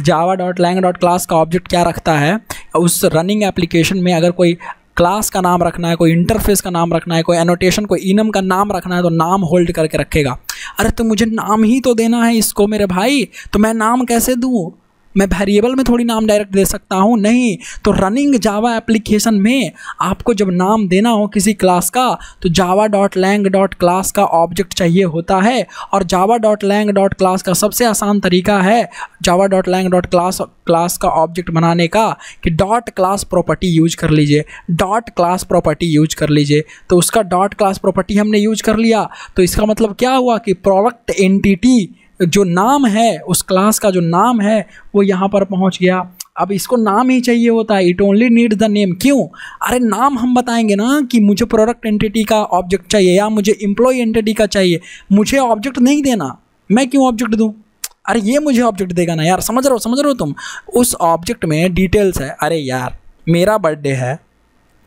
Java dot lang dot class का ऑब्जेक्ट क्या रखता है, उस रनिंग एप्लीकेशन में अगर कोई क्लास का नाम रखना है, कोई इंटरफेस का नाम रखना है, कोई एनोटेशन कोई इनम का नाम रखना है तो नाम होल्ड करके रखेगा। अरे तो मुझे नाम ही तो देना है इसको मेरे भाई तो मैं नाम कैसे दूँ? मैं वेरिएबल में थोड़ी नाम डायरेक्ट दे सकता हूँ। नहीं तो रनिंग जावा एप्लीकेशन में आपको जब नाम देना हो किसी क्लास का तो Java dot lang dot class का ऑब्जेक्ट चाहिए होता है। और Java dot lang dot class का सबसे आसान तरीका है Java dot lang dot class class का ऑब्जेक्ट बनाने का कि डॉट क्लास प्रॉपर्टी यूज़ कर लीजिए। डॉट क्लास प्रॉपर्टी यूज़ कर लीजिए। तो उसका डॉट क्लास प्रॉपर्टी हमने यूज़ कर लिया। तो इसका मतलब क्या हुआ कि प्रोडक्ट एंटिटी जो नाम है, उस क्लास का जो नाम है, वो यहाँ पर पहुँच गया। अब इसको नाम ही चाहिए होता है। It only need the name क्यों? अरे नाम हम बताएँगे ना कि मुझे प्रोडक्ट एंटिटी का ऑब्जेक्ट चाहिए या मुझे एम्प्लॉय एंटिटी का चाहिए। मुझे ऑब्जेक्ट नहीं देना। मैं क्यों ऑब्जेक्ट दूँ? अरे ये मुझे ऑब्जेक्ट देगा ना यार। समझ रहे हो, समझ रहे हो तुम? उस ऑब्जेक्ट में डिटेल्स है। अरे यार, मेरा बर्थडे है।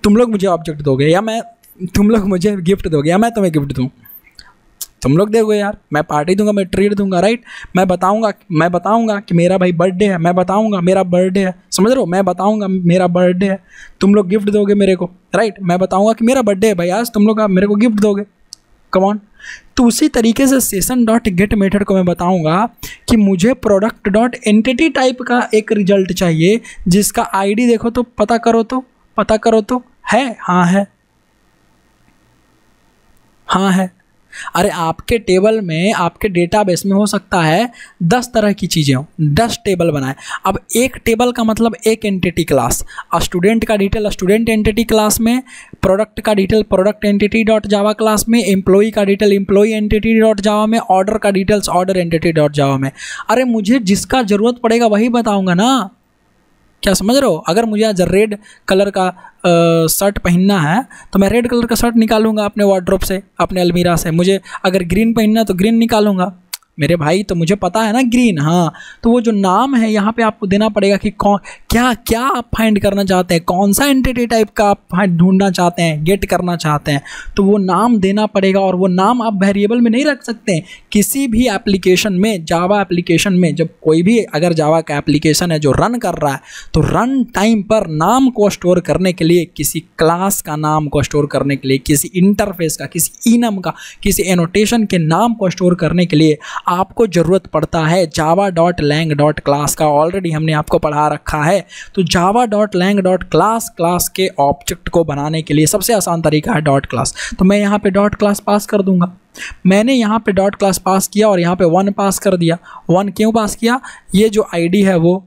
तुम लोग मुझे ऑब्जेक्ट दोगे या मैं, तुम लोग मुझे गिफ्ट दोगे या मैं तुम्हें गिफ्ट दूँ? तुम लोग देखो यार, मैं पार्टी दूँगा, मैं ट्रीट दूँगा राइट मैं बताऊँगा मैं बताऊँगा कि मेरा भाई बर्थडे है, मैं बताऊँगा मेरा बर्थडे है। समझ रहे हो? मैं बताऊँगा मेरा बर्थडे है। तुम लोग गिफ्ट दोगे मेरे को राइट मैं बताऊँगा कि मेरा बर्थडे है भाई, आज तुम लोग मेरे को गिफ्ट दोगे। कमॉन तो उसी तरीके से सेशन डॉट गेट मेथड को मैं बताऊँगा कि मुझे प्रोडक्ट डॉट एंटिटी टाइप का एक रिज़ल्ट चाहिए, जिसका आईडी देखो तो पता करो तो पता करो तो है? हाँ है। हाँ है। अरे आपके टेबल में, आपके डेटाबेस में हो सकता है दस तरह की चीज़ें हो। दस टेबल बनाए। अब एक टेबल का मतलब एक एंटिटी क्लास स्टूडेंट का डिटेल स्टूडेंट एंटिटी क्लास में प्रोडक्ट का detail product entity dot Java class में एम्प्लॉई का detail employee entity dot Java में ऑर्डर का details order entity dot Java में। अरे मुझे जिसका ज़रूरत पड़ेगा वही बताऊँगा ना। क्या समझ रहे हो? अगर मुझे आज रेड कलर का शर्ट पहनना है तो मैं रेड कलर का शर्ट निकालूँगा अपने वार्ड्रोप से, अपने अलमीरा से। मुझे अगर ग्रीन पहनना है तो ग्रीन निकालूँगा। मेरे भाई तो मुझे पता है ना ग्रीन हाँ। तो वो जो नाम है, यहाँ पे आपको देना पड़ेगा कि कौन, क्या क्या आप फाइंड करना चाहते हैं, कौन सा एंटिटी टाइप का आप ढूंढना चाहते हैं गेट करना चाहते हैं तो वो नाम देना पड़ेगा और वो नाम आप वेरिएबल में नहीं रख सकते हैं। किसी भी एप्लीकेशन में जावा एप्लीकेशन में, जब कोई भी, अगर जावा का एप्लीकेशन है जो रन कर रहा है तो रन टाइम पर नाम को स्टोर करने के लिए, किसी क्लास का नाम को स्टोर करने के लिए, किसी इंटरफेस का, किसी इनम का, किसी एनोटेशन के नाम को स्टोर करने के लिए आपको ज़रूरत पड़ता है Java dot lang dot class का। ऑलरेडी हमने आपको पढ़ा रखा है। तो Java dot lang dot class class के ऑब्जेक्ट को बनाने के लिए सबसे आसान तरीका है डॉट क्लास तो मैं यहाँ पे डॉट क्लास पास कर दूँगा। मैंने यहाँ पे डॉट क्लास पास किया और यहाँ पे वन पास कर दिया। वन क्यों पास किया? ये जो आईडी है वो,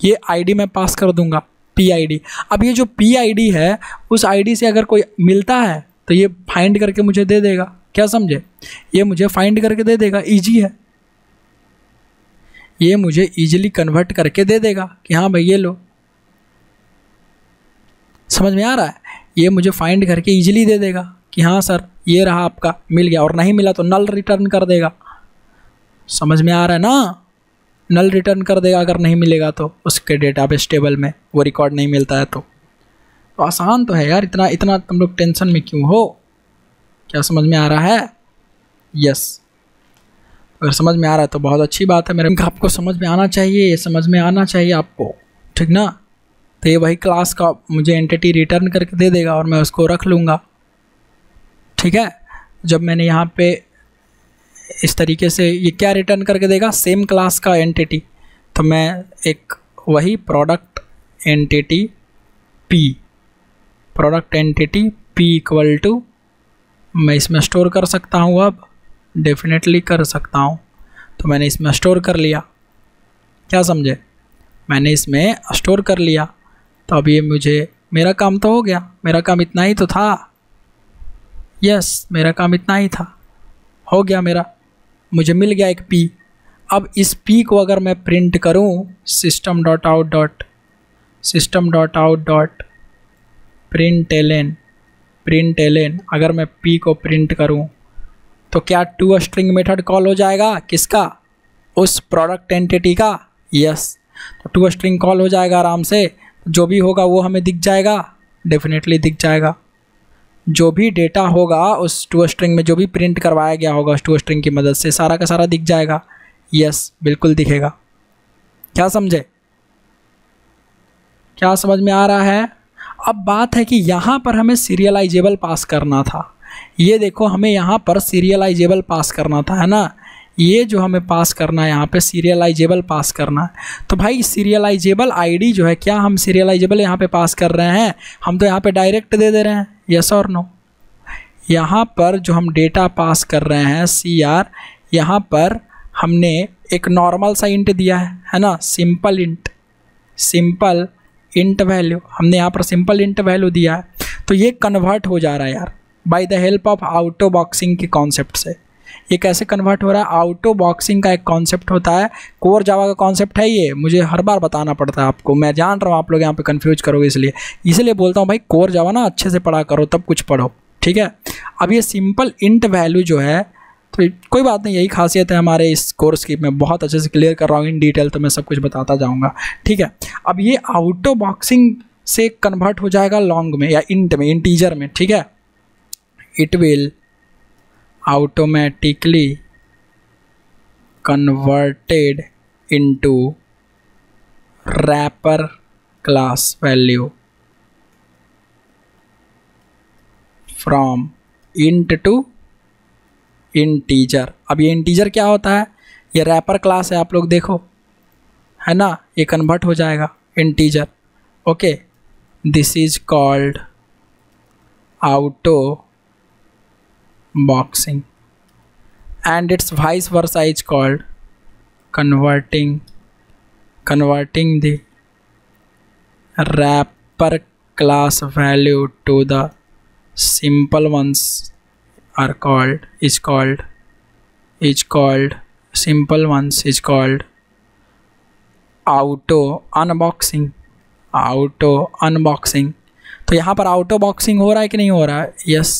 ये आईडी मैं पास कर दूँगा पी आई अब ये जो पी आई है, उस आईडी से अगर कोई मिलता है तो ये फाइंड करके मुझे दे देगा। क्या समझे? ये मुझे फाइंड करके दे देगा। ईजी है। ये मुझे ईजिली कन्वर्ट करके दे देगा कि हाँ भाई ये लो। समझ में आ रहा है? ये मुझे फाइंड करके ईजिली दे देगा कि हाँ सर ये रहा आपका मिल गया। और नहीं मिला तो नल रिटर्न कर देगा। समझ में आ रहा है ना? नल रिटर्न कर देगा अगर नहीं मिलेगा तो। उसके डेटाबेस टेबल में वो रिकॉर्ड नहीं मिलता है तो, तो आसान तो है यार इतना इतना तुम लोग टेंशन में क्यों हो? क्या समझ में आ रहा है? यस अगर समझ में आ रहा है तो बहुत अच्छी बात है। मेरे आपको समझ में आना चाहिए, ये समझ में आना चाहिए आपको। ठीक ना? तो ये वही क्लास का मुझे एंटिटी रिटर्न करके दे देगा और मैं उसको रख लूँगा। ठीक है? जब मैंने यहाँ पे इस तरीके से ये क्या रिटर्न करके देगा? सेम क्लास का एंटिटी तो मैं एक वही product entity P product entity P equal to मैं इसमें स्टोर कर सकता हूँ अब। डेफिनेटली कर सकता हूँ। तो मैंने इसमें स्टोर कर लिया। क्या समझे? मैंने इसमें स्टोर कर लिया। तो अब ये मुझे, मेरा काम तो हो गया। मेरा काम इतना ही तो था। यस मेरा काम इतना ही था। हो गया मेरा। मुझे मिल गया एक पी अब इस पी को अगर मैं प्रिंट करूँ system dot out dot system dot out dot print L N print L N अगर मैं पी को प्रिंट करूँ तो क्या टू स्ट्रिंग मेथड कॉल हो जाएगा? किसका? उस प्रोडक्ट एंटिटी का? यस तो टू स्ट्रिंग कॉल हो जाएगा आराम से। जो भी होगा वो हमें दिख जाएगा। डेफिनेटली दिख जाएगा। जो भी डेटा होगा, उस टू स्ट्रिंग में जो भी प्रिंट करवाया गया होगा, उस टू स्ट्रिंग की मदद से सारा का सारा दिख जाएगा। यस बिल्कुल दिखेगा। क्या समझे? क्या समझ में आ रहा है? अब बात है कि यहाँ पर हमें सीरियलाइजेबल पास करना था। ये देखो, हमें यहाँ पर सीरियलाइजेबल पास करना था, है ना? ये जो हमें पास करना है, यहाँ पे सीरियलाइजेबल पास करना है। तो भाई सीरियलाइजेबल आईडी जो है, क्या हम सीरियलाइजेबल यहाँ पे पास कर रहे हैं? हम तो यहाँ पे डायरेक्ट दे दे रहे हैं यस और नो यहाँ पर जो हम डेटा पास कर रहे हैं सी आर यहाँ पर हमने एक नॉर्मल सा इंट दिया है है ना? Simple int simple int value हमने यहाँ पर सिंपल इंट वैल्यू दिया है। तो ये कन्वर्ट हो जा रहा है यार। By the help of auto boxing के कॉन्सेप्ट से। ये कैसे कन्वर्ट हो रहा है? आउटो बॉक्सिंग का एक कॉन्सेप्ट होता है। कोर जावा का कॉन्सेप्ट है ये। मुझे हर बार बताना पड़ता है आपको। मैं जान रहा हूँ आप लोग यहाँ पे कन्फ्यूज़ करोगे इसलिए। इसलिए बोलता हूँ भाई कोर जावा ना अच्छे से पढ़ा करो, तब कुछ पढ़ो। ठीक है? अब ये सिंपल इंट वैल्यू जो है तो कोई बात नहीं, यही खासियत है हमारे इस कोर्स की। मैं बहुत अच्छे से क्लियर कर रहा हूँ इन डिटेल तो मैं सब कुछ बताता जाऊँगा। ठीक है? अब ये आउटो बॉक्सिंग से कन्वर्ट हो जाएगा लॉन्ग में या इंट में इंटीजर में। ठीक है? It will automatically converted into wrapper class value from int to integer अब ये integer क्या होता है ये रैपर क्लास है आप लोग देखो है ना ये कन्वर्ट हो जाएगा integer okay this is called auto boxing and its vice versa is called converting converting the wrapper class value to the simple ones are called is called is called simple ones is called auto unboxing auto unboxing तो यहाँ पर आउटो boxing हो रहा है कि नहीं हो रहा है यस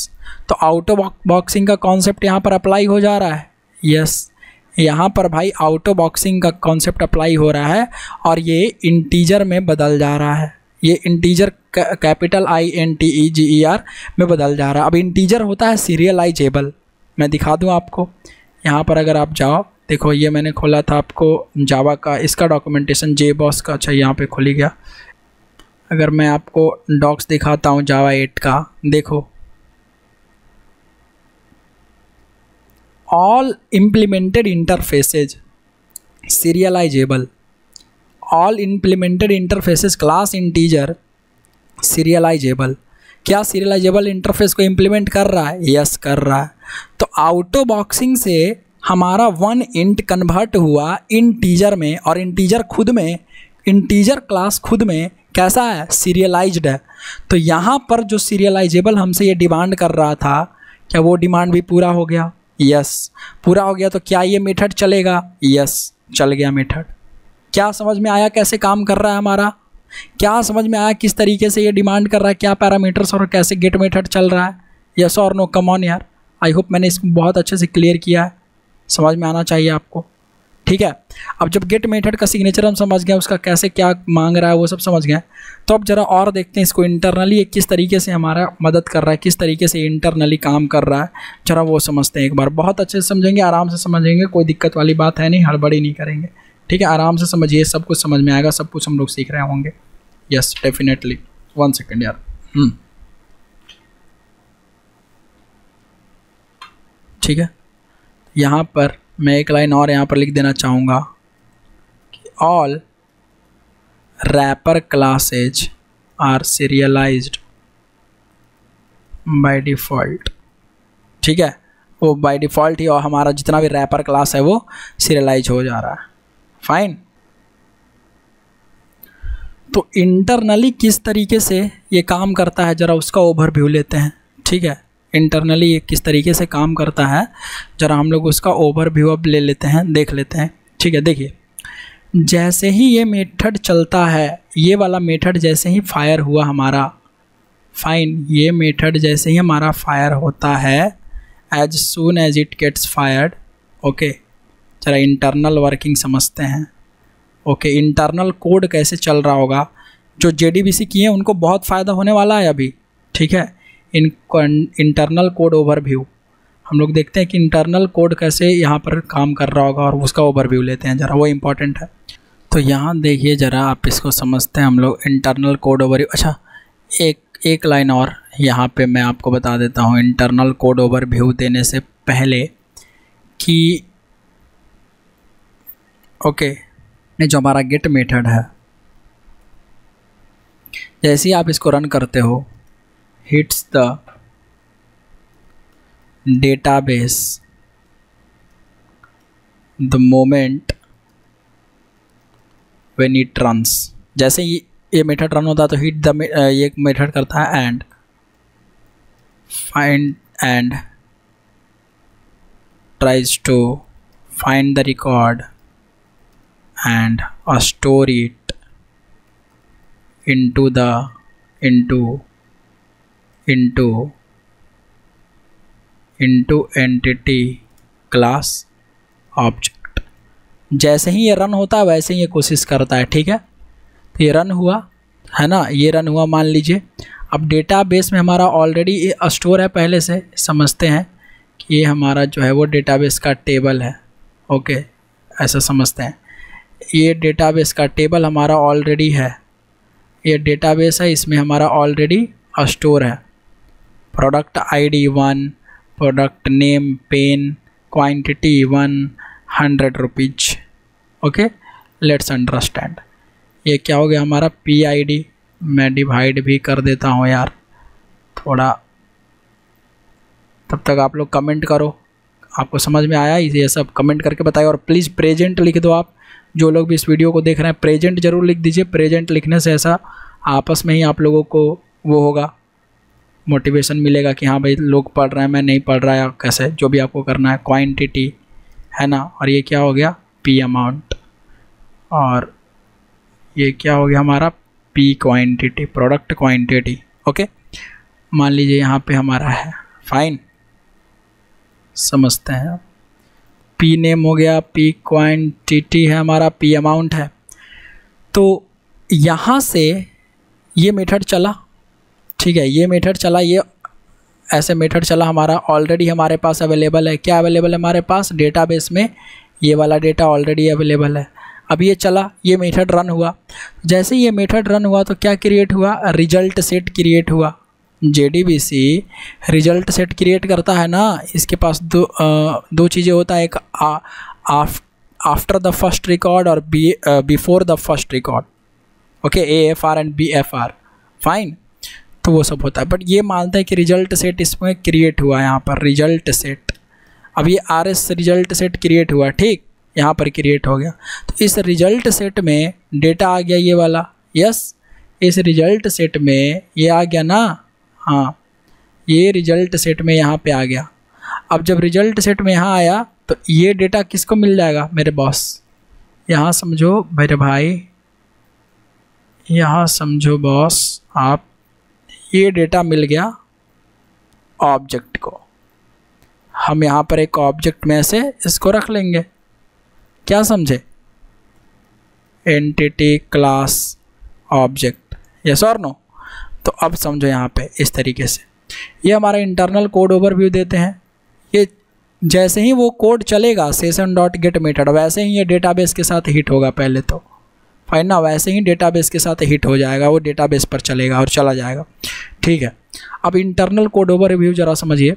तो आउटो बॉक्सिंग का कॉन्सेप्ट यहाँ पर अप्लाई हो जा रहा है। यस यहाँ पर भाई आउटो बॉक्सिंग का कॉन्सेप्ट अप्लाई हो रहा है और ये इंटीजर में बदल जा रहा है। ये integer capital I N T E G E R में बदल जा रहा है। अब इंटीजर होता है सीरियलाइजेबल मैं दिखा दूँ आपको। यहाँ पर अगर आप जाओ, देखो ये मैंने खोला था आपको जावा का। इसका डॉक्यूमेंटेशन जे बॉस का अच्छा यहाँ पे खुली गया। अगर मैं आपको डॉक्स दिखाता हूँ जावा एट का, देखो। All implemented interfaces serializable all implemented interfaces class integer serializable क्या सीरियलाइजेबल इंटरफेस को इम्प्लीमेंट कर रहा है? यस yes, कर रहा है. तो आउटो बॉक्सिंग से हमारा वन इंट कन्वर्ट हुआ इंटीजर में और इंटीजर खुद में इंटीजर क्लास खुद में कैसा है? सीरियलाइज्ड है. तो यहाँ पर जो सीरियलाइजेबल हमसे ये डिमांड कर रहा था क्या वो डिमांड भी पूरा हो गया? यस पूरा हो गया तो क्या ये मेथड चलेगा? यस चल गया मेथड। क्या समझ में आया कैसे काम कर रहा है हमारा? क्या समझ में आया किस तरीके से ये डिमांड कर रहा है? क्या पैरामीटर्स और कैसे गेट मेथड चल रहा है? यस और नो कम ऑन यार। आई होप मैंने इसको बहुत अच्छे से क्लियर किया है। समझ में आना चाहिए आपको। ठीक है? अब जब गेट मेथड का सिग्नेचर हम समझ गए, उसका कैसे क्या मांग रहा है, वो सब समझ गए। तो अब जरा और देखते हैं इसको इंटरनली किस तरीके से हमारा मदद कर रहा है, किस तरीके से इंटरनली काम कर रहा है। जरा वो समझते हैं एक बार। बहुत अच्छे से समझेंगे, आराम से समझेंगे, कोई दिक्कत वाली बात है नहीं, हड़बड़ी नहीं करेंगे। ठीक है? आराम से समझिए, सब कुछ समझ में आएगा, सब कुछ हम लोग सीख रहे होंगे। यस डेफिनेटली वन सेकेंड यार। हम्म। ठीक है? यहाँ पर मैं एक लाइन और यहाँ पर लिख देना चाहूँगा कि all wrapper classes are serialized by default ठीक है? वो बाय डिफ़ॉल्ट ही और हमारा जितना भी रैपर क्लास है वो सीरियलाइज हो जा रहा है। फाइन तो इंटरनली किस तरीके से ये काम करता है? ज़रा उसका ओवरव्यू लेते हैं। ठीक है? इंटरनली ये किस तरीके से काम करता है, ज़रा हम लोग उसका ओवरव्यू अब ले लेते हैं, देख लेते हैं। ठीक है, देखिए। जैसे ही ये मेथड चलता है, ये वाला मेथड जैसे ही फायर हुआ हमारा फाइन ये मेथड जैसे ही हमारा फायर होता है as soon as it gets fired okay ज़रा इंटरनल वर्किंग समझते हैं। ओके इंटरनल कोड कैसे चल रहा होगा? जो जे डी बी सी किए हैं, उनको बहुत फ़ायदा होने वाला है अभी। ठीक है? इन इंटरनल कोड ओवरव्यू हम लोग देखते हैं कि इंटरनल कोड कैसे यहाँ पर काम कर रहा होगा और उसका ओवरव्यू लेते हैं। ज़रा वो इंपॉर्टेंट है। तो यहाँ देखिए ज़रा आप इसको समझते हैं हम लोग इंटरनल कोड ओवरव्यू अच्छा एक एक लाइन और यहाँ पे मैं आपको बता देता हूँ इंटरनल कोड ओवरव्यू देने से पहले कि ओके ने जो हमारा गेट मेथड है, जैसे ही आप इसको रन करते हो hits the database the moment when it runs जैसे ही ये मेथड रन होता है तो हिट द ये मेथड करता है and find and tries to find the record and uh, store it into the into into into entity class object. जैसे ही ये रन होता है, वैसे ही ये कोशिश करता है, ठीक है? तो ये रन हुआ, है ना? ये रन हुआ, मान लीजिए। अब डेटा बेस में हमारा ऑलरेडी स्टोर है पहले से, समझते हैं कि ये हमारा जो है वो डेटाबेस का टेबल है। ओके ऐसा समझते हैं। ये डेटाबेस का टेबल हमारा ऑलरेडी है। ये डेटाबेस है, इसमें हमारा ऑलरेडी स्टोर है। Product ID one product name pen quantity one hundred rupees okay let's understand ये क्या हो गया हमारा? पी आई डी मैं डिवाइड भी कर देता हूँ यार। थोड़ा। तब तक आप लोग कमेंट करो। आपको समझ में आया? ये सब कमेंट करके बताइए और प्लीज़ प्रेजेंट लिख दो आप। जो लोग भी इस वीडियो को देख रहे हैं प्रेजेंट ज़रूर लिख दीजिए। प्रेजेंट लिखने से ऐसा आपस में ही आप लोगों को वो होगा। मोटिवेशन मिलेगा कि हाँ भाई लोग पढ़ रहे हैं, मैं नहीं पढ़ रहा है कैसे, जो भी आपको करना है क्वांटिटी है ना? और ये क्या हो गया? पी अमाउंट और ये क्या हो गया हमारा? P quantity product quantity okay मान लीजिए यहाँ पे हमारा है. फाइन समझते हैं पी नेम हो गया पी क्वांटिटी है हमारा पी अमाउंट है. तो यहाँ से ये मेथड चला. ठीक है ये मेथड चला ये ऐसे मेथड चला हमारा। ऑलरेडी हमारे पास अवेलेबल है। क्या अवेलेबल है हमारे पास? डेटाबेस में ये वाला डेटा ऑलरेडी अवेलेबल है। अब ये चला ये मेथड रन हुआ। जैसे ये मेथड रन हुआ तो क्या क्रिएट हुआ? रिज़ल्ट सेट क्रिएट हुआ। J D B C result set create करता है ना? इसके पास दो आ, दो चीज़ें होता है। एक आफ्टर द फ़र्स्ट रिकॉर्ड और B before the first record okay A F R and B F R fine तो वो सब होता है। बट ये मानता है कि रिज़ल्ट सेट इसमें क्रिएट हुआ है, यहाँ पर रिज़ल्ट सेट अब ये R S result set create हुआ ठीक? यहाँ पर क्रिएट हो गया। तो इस रिज़ल्ट सेट में डेटा आ गया ये वाला। यस इस रिज़ल्ट सेट में ये आ गया ना? हाँ ये रिज़ल्ट सेट में यहाँ पे आ गया। अब जब रिज़ल्ट सेट में यहाँ आया तो ये डेटा किसको मिल जाएगा? मेरे बॉस यहाँ समझो मेरे भाई। यहाँ समझो बॉस आप ये डेटा मिल गया ऑब्जेक्ट को। हम यहाँ पर एक ऑब्जेक्ट में से इसको रख लेंगे। क्या समझे? एंटिटी क्लास ऑब्जेक्ट यस और नो तो अब समझो यहाँ पे इस तरीके से। ये हमारा इंटरनल कोड ओवरव्यू देते हैं। ये जैसे ही वो कोड चलेगा सेशन डॉट गेट मेथड वैसे ही ये डेटाबेस के साथ हिट होगा पहले तो। फाइन ना वैसे ही डेटाबेस के साथ हिट हो जाएगा, वो डेटाबेस पर चलेगा और चला जाएगा। ठीक है? अब इंटरनल कोड ओवर रिव्यू ज़रा समझिए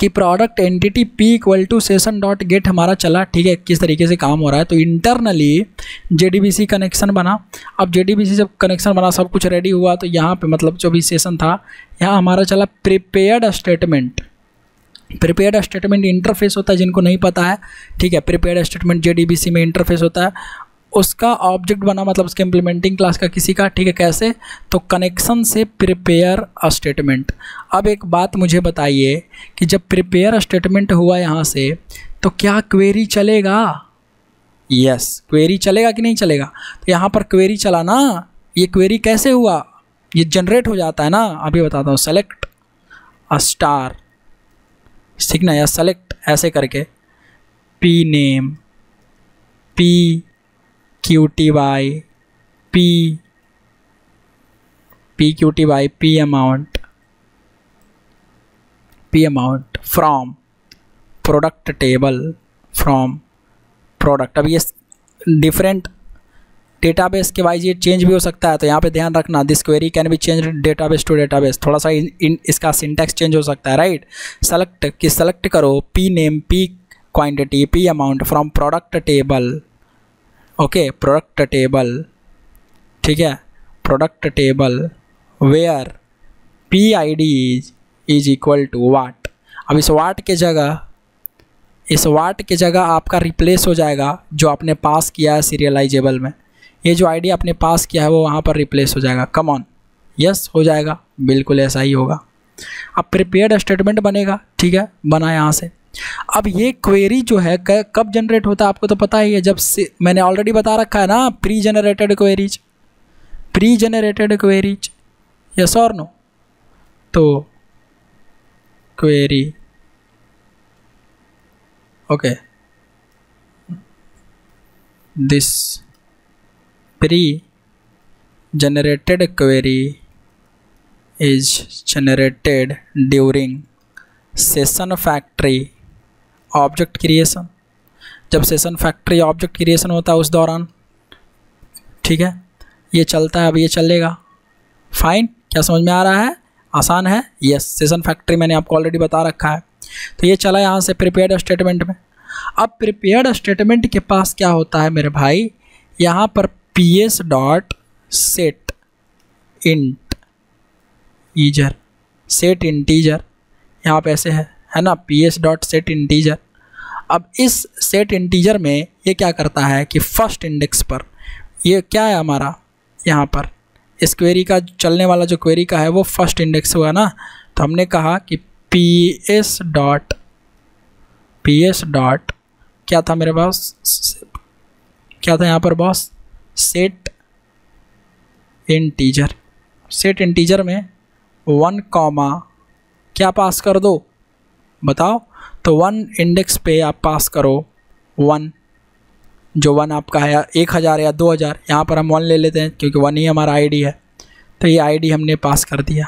कि product entity P equal to session dot get हमारा चला, ठीक है? किस तरीके से काम हो रहा है? तो इंटरनली जेडीबीसी कनेक्शन बना। अब जेडीबीसी जब कनेक्शन बना, सब कुछ रेडी हुआ तो यहाँ पे मतलब जो भी सेशन था, यहाँ हमारा चला prepared statement prepared statement interface होता है, जिनको नहीं पता है। ठीक है? प्रिपेयर्ड स्टेटमेंट जेडीबीसी में इंटरफेस होता है। उसका ऑब्जेक्ट बना मतलब उसके इम्प्लीमेंटिंग क्लास का किसी का ठीक है कैसे? तो कनेक्शन से प्रिपेयर स्टेटमेंट अब एक बात मुझे बताइए कि जब प्रिपेयर स्टेटमेंट हुआ यहाँ से तो क्या क्वेरी चलेगा? यस yes, क्वेरी चलेगा कि नहीं चलेगा? तो यहाँ पर क्वेरी चला ना ये क्वेरी कैसे हुआ? ये जनरेट हो जाता है ना? अभी बताता हूँ. सेलेक्ट स्टार ठीक ना? या सेलेक्ट ऐसे करके. P name P Q T Y P P Q T Y P amount P amount from product table from product अब ये डिफरेंट डेटाबेस के वाइज ये चेंज भी हो सकता है तो यहाँ पे ध्यान रखना this query can be change database to database थोड़ा सा इन, इन इसका सिंटेक्स चेंज हो सकता है राइट सेलेक्ट कि सेलेक्ट करो P name P quantity P amount from product table okay product table ठीक है? Product table where P I D is is equal to what अब इस वाट के जगह, इस वाट के जगह आपका रिप्लेस हो जाएगा जो आपने पास किया है सीरियलाइजेबल में। ये जो आईडी आपने पास किया है वो वहाँ पर रिप्लेस हो जाएगा। कम ऑन यस हो जाएगा। बिल्कुल ऐसा ही होगा। अब प्रिपेयर्ड स्टेटमेंट बनेगा। ठीक है? बना यहाँ से। अब ये क्वेरी जो है कब जनरेट होता है आपको तो पता ही है, जब से मैंने ऑलरेडी बता रखा है ना pre generated queries pre generated queries yes और नो तो query okay this pre generated query is generated during session factory object creation जब सेशन फैक्ट्री ऑब्जेक्ट क्रिएशन होता है उस दौरान, ठीक है? ये चलता है, अब ये चलेगा। फाइन क्या समझ में आ रहा है? आसान है? यस सेशन फैक्ट्री मैंने आपको ऑलरेडी बता रखा है। तो ये चला यहाँ से प्रिपेयर्ड स्टेटमेंट में। अब प्रिपेयर्ड स्टेटमेंट के पास क्या होता है मेरे भाई? यहाँ पर P S dot set integer set integer यहाँ पे ऐसे है। है ना P S dot set integer अब इस सेट इंटीजर में ये क्या करता है कि फ़र्स्ट इंडेक्स पर, ये क्या है हमारा यहाँ पर? इस क्वेरी का, चलने वाला जो क्वेरी का है वो फ़र्स्ट इंडेक्स हुआ ना? तो हमने कहा कि P S dot P S dot क्या था मेरे पास? क्या था यहाँ पर boss set integer set integer में वन कॉमा क्या पास कर दो? बताओ। तो वन इंडेक्स पे आप पास करो। वन जो वन आपका है एक हज़ार या दो हज़ार, यहाँ पर हम वन ले लेते हैं, क्योंकि वन ही हमारा आईडी है। तो ये आईडी हमने पास कर दिया।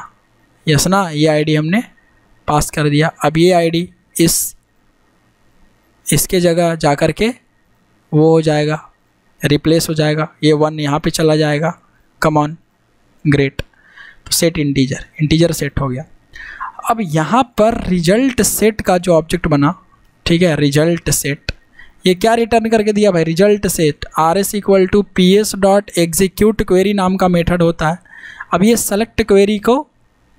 यस ना? ये आईडी हमने पास कर दिया। अब ये आईडी इस, इसके जगह जा कर के वो हो जाएगा। रिप्लेस हो जाएगा। ये वन यहाँ पे चला जाएगा। कम ऑन ग्रेट तो सेट इंटीजर इंटीजर सेट हो गया। अब यहाँ पर रिज़ल्ट सेट का जो ऑब्जेक्ट बना, ठीक है रिज़ल्ट सेट ये क्या रिटर्न करके दिया भाई? Result set R S equal to P S dot execute query नाम का मेथड होता है। अब ये सेलेक्ट क्वेरी को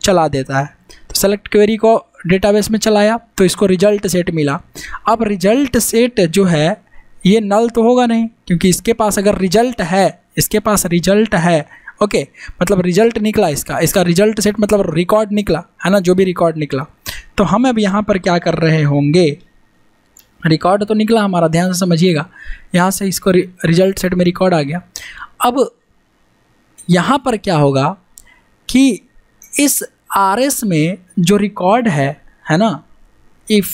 चला देता है। तो सेलेक्ट क्वेरी को डेटाबेस में चलाया तो इसको रिज़ल्ट सेट मिला। अब रिज़ल्ट सेट जो है, ये नल तो होगा नहीं, क्योंकि इसके पास अगर रिज़ल्ट है, इसके पास रिज़ल्ट है ओके मतलब रिज़ल्ट निकला इसका। इसका रिज़ल्ट सेट मतलब रिकॉर्ड निकला, है ना? जो भी रिकॉर्ड निकला। तो हम अब यहाँ पर क्या कर रहे होंगे? रिकॉर्ड तो निकला हमारा, ध्यान से समझिएगा। यहाँ से इसको रिज़ल्ट सेट में रिकॉर्ड आ गया। अब यहाँ पर क्या होगा कि इस आर एस में जो रिकॉर्ड है है ना? इफ़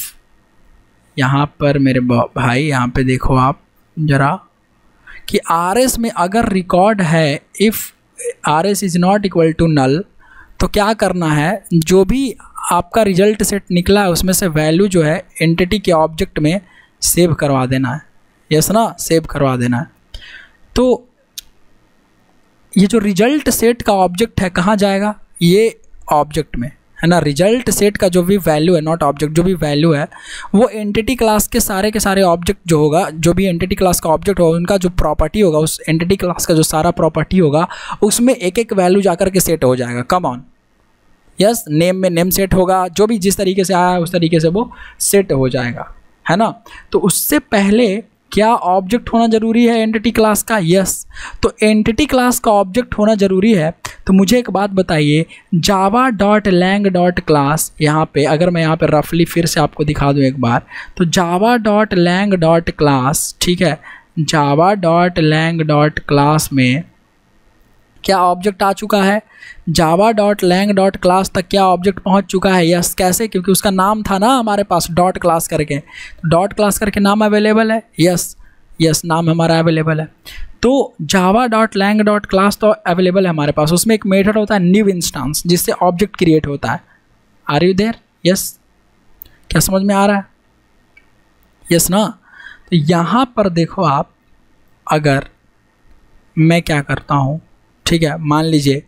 यहाँ पर मेरे भाई, यहाँ पे देखो आप ज़रा कि आर एस में अगर रिकॉर्ड है if R S is not equal to null तो क्या करना है? जो भी आपका रिज़ल्ट सेट निकला है, उसमें से वैल्यू जो है एंटिटी के ऑब्जेक्ट में सेव करवा देना है। यस ना? सेव करवा देना है। तो ये जो रिज़ल्ट सेट का ऑब्जेक्ट है, कहाँ जाएगा? ये ऑब्जेक्ट में। है ना? रिज़ल्ट सेट का जो भी वैल्यू है नॉट ऑब्जेक्ट जो भी वैल्यू है, वो एंटिटी क्लास के सारे के सारे ऑब्जेक्ट जो होगा, जो भी एंटिटी क्लास का ऑब्जेक्ट होगा, उनका जो प्रॉपर्टी होगा, उस एंटिटी क्लास का जो सारा प्रॉपर्टी होगा, उसमें एक एक वैल्यू जाकर के सेट हो जाएगा। कम ऑन यस नेम में नेम सेट होगा, जो भी जिस तरीके से आया, उस तरीके से वो सेट हो जाएगा। है ना? तो उससे पहले क्या ऑब्जेक्ट होना ज़रूरी है एंटिटी क्लास का? यस तो एंटिटी क्लास का ऑब्जेक्ट होना ज़रूरी है तो मुझे एक बात बताइए Java dot lang dot class यहाँ पे, अगर मैं यहाँ पे रफली फिर से आपको दिखा दूँ एक बार तो Java dot lang dot class ठीक है? Java dot lang dot class में क्या ऑब्जेक्ट आ चुका है? Java dot lang dot class तक क्या ऑब्जेक्ट पहुँच चुका है? यस कैसे? क्योंकि उसका नाम था ना हमारे पास डॉट क्लास करके। डॉट क्लास करके नाम अवेलेबल है? यस यस नाम हमारा अवेलेबल है। तो Java dot lang dot class तो अवेलेबल है हमारे पास। उसमें एक मेथड होता है न्यू इंस्टांस जिससे ऑब्जेक्ट क्रिएट होता है। आर यू देर यस क्या समझ में आ रहा है? यस ना? तो यहाँ पर देखो आप, अगर मैं क्या करता हूँ, ठीक है, मान लीजिए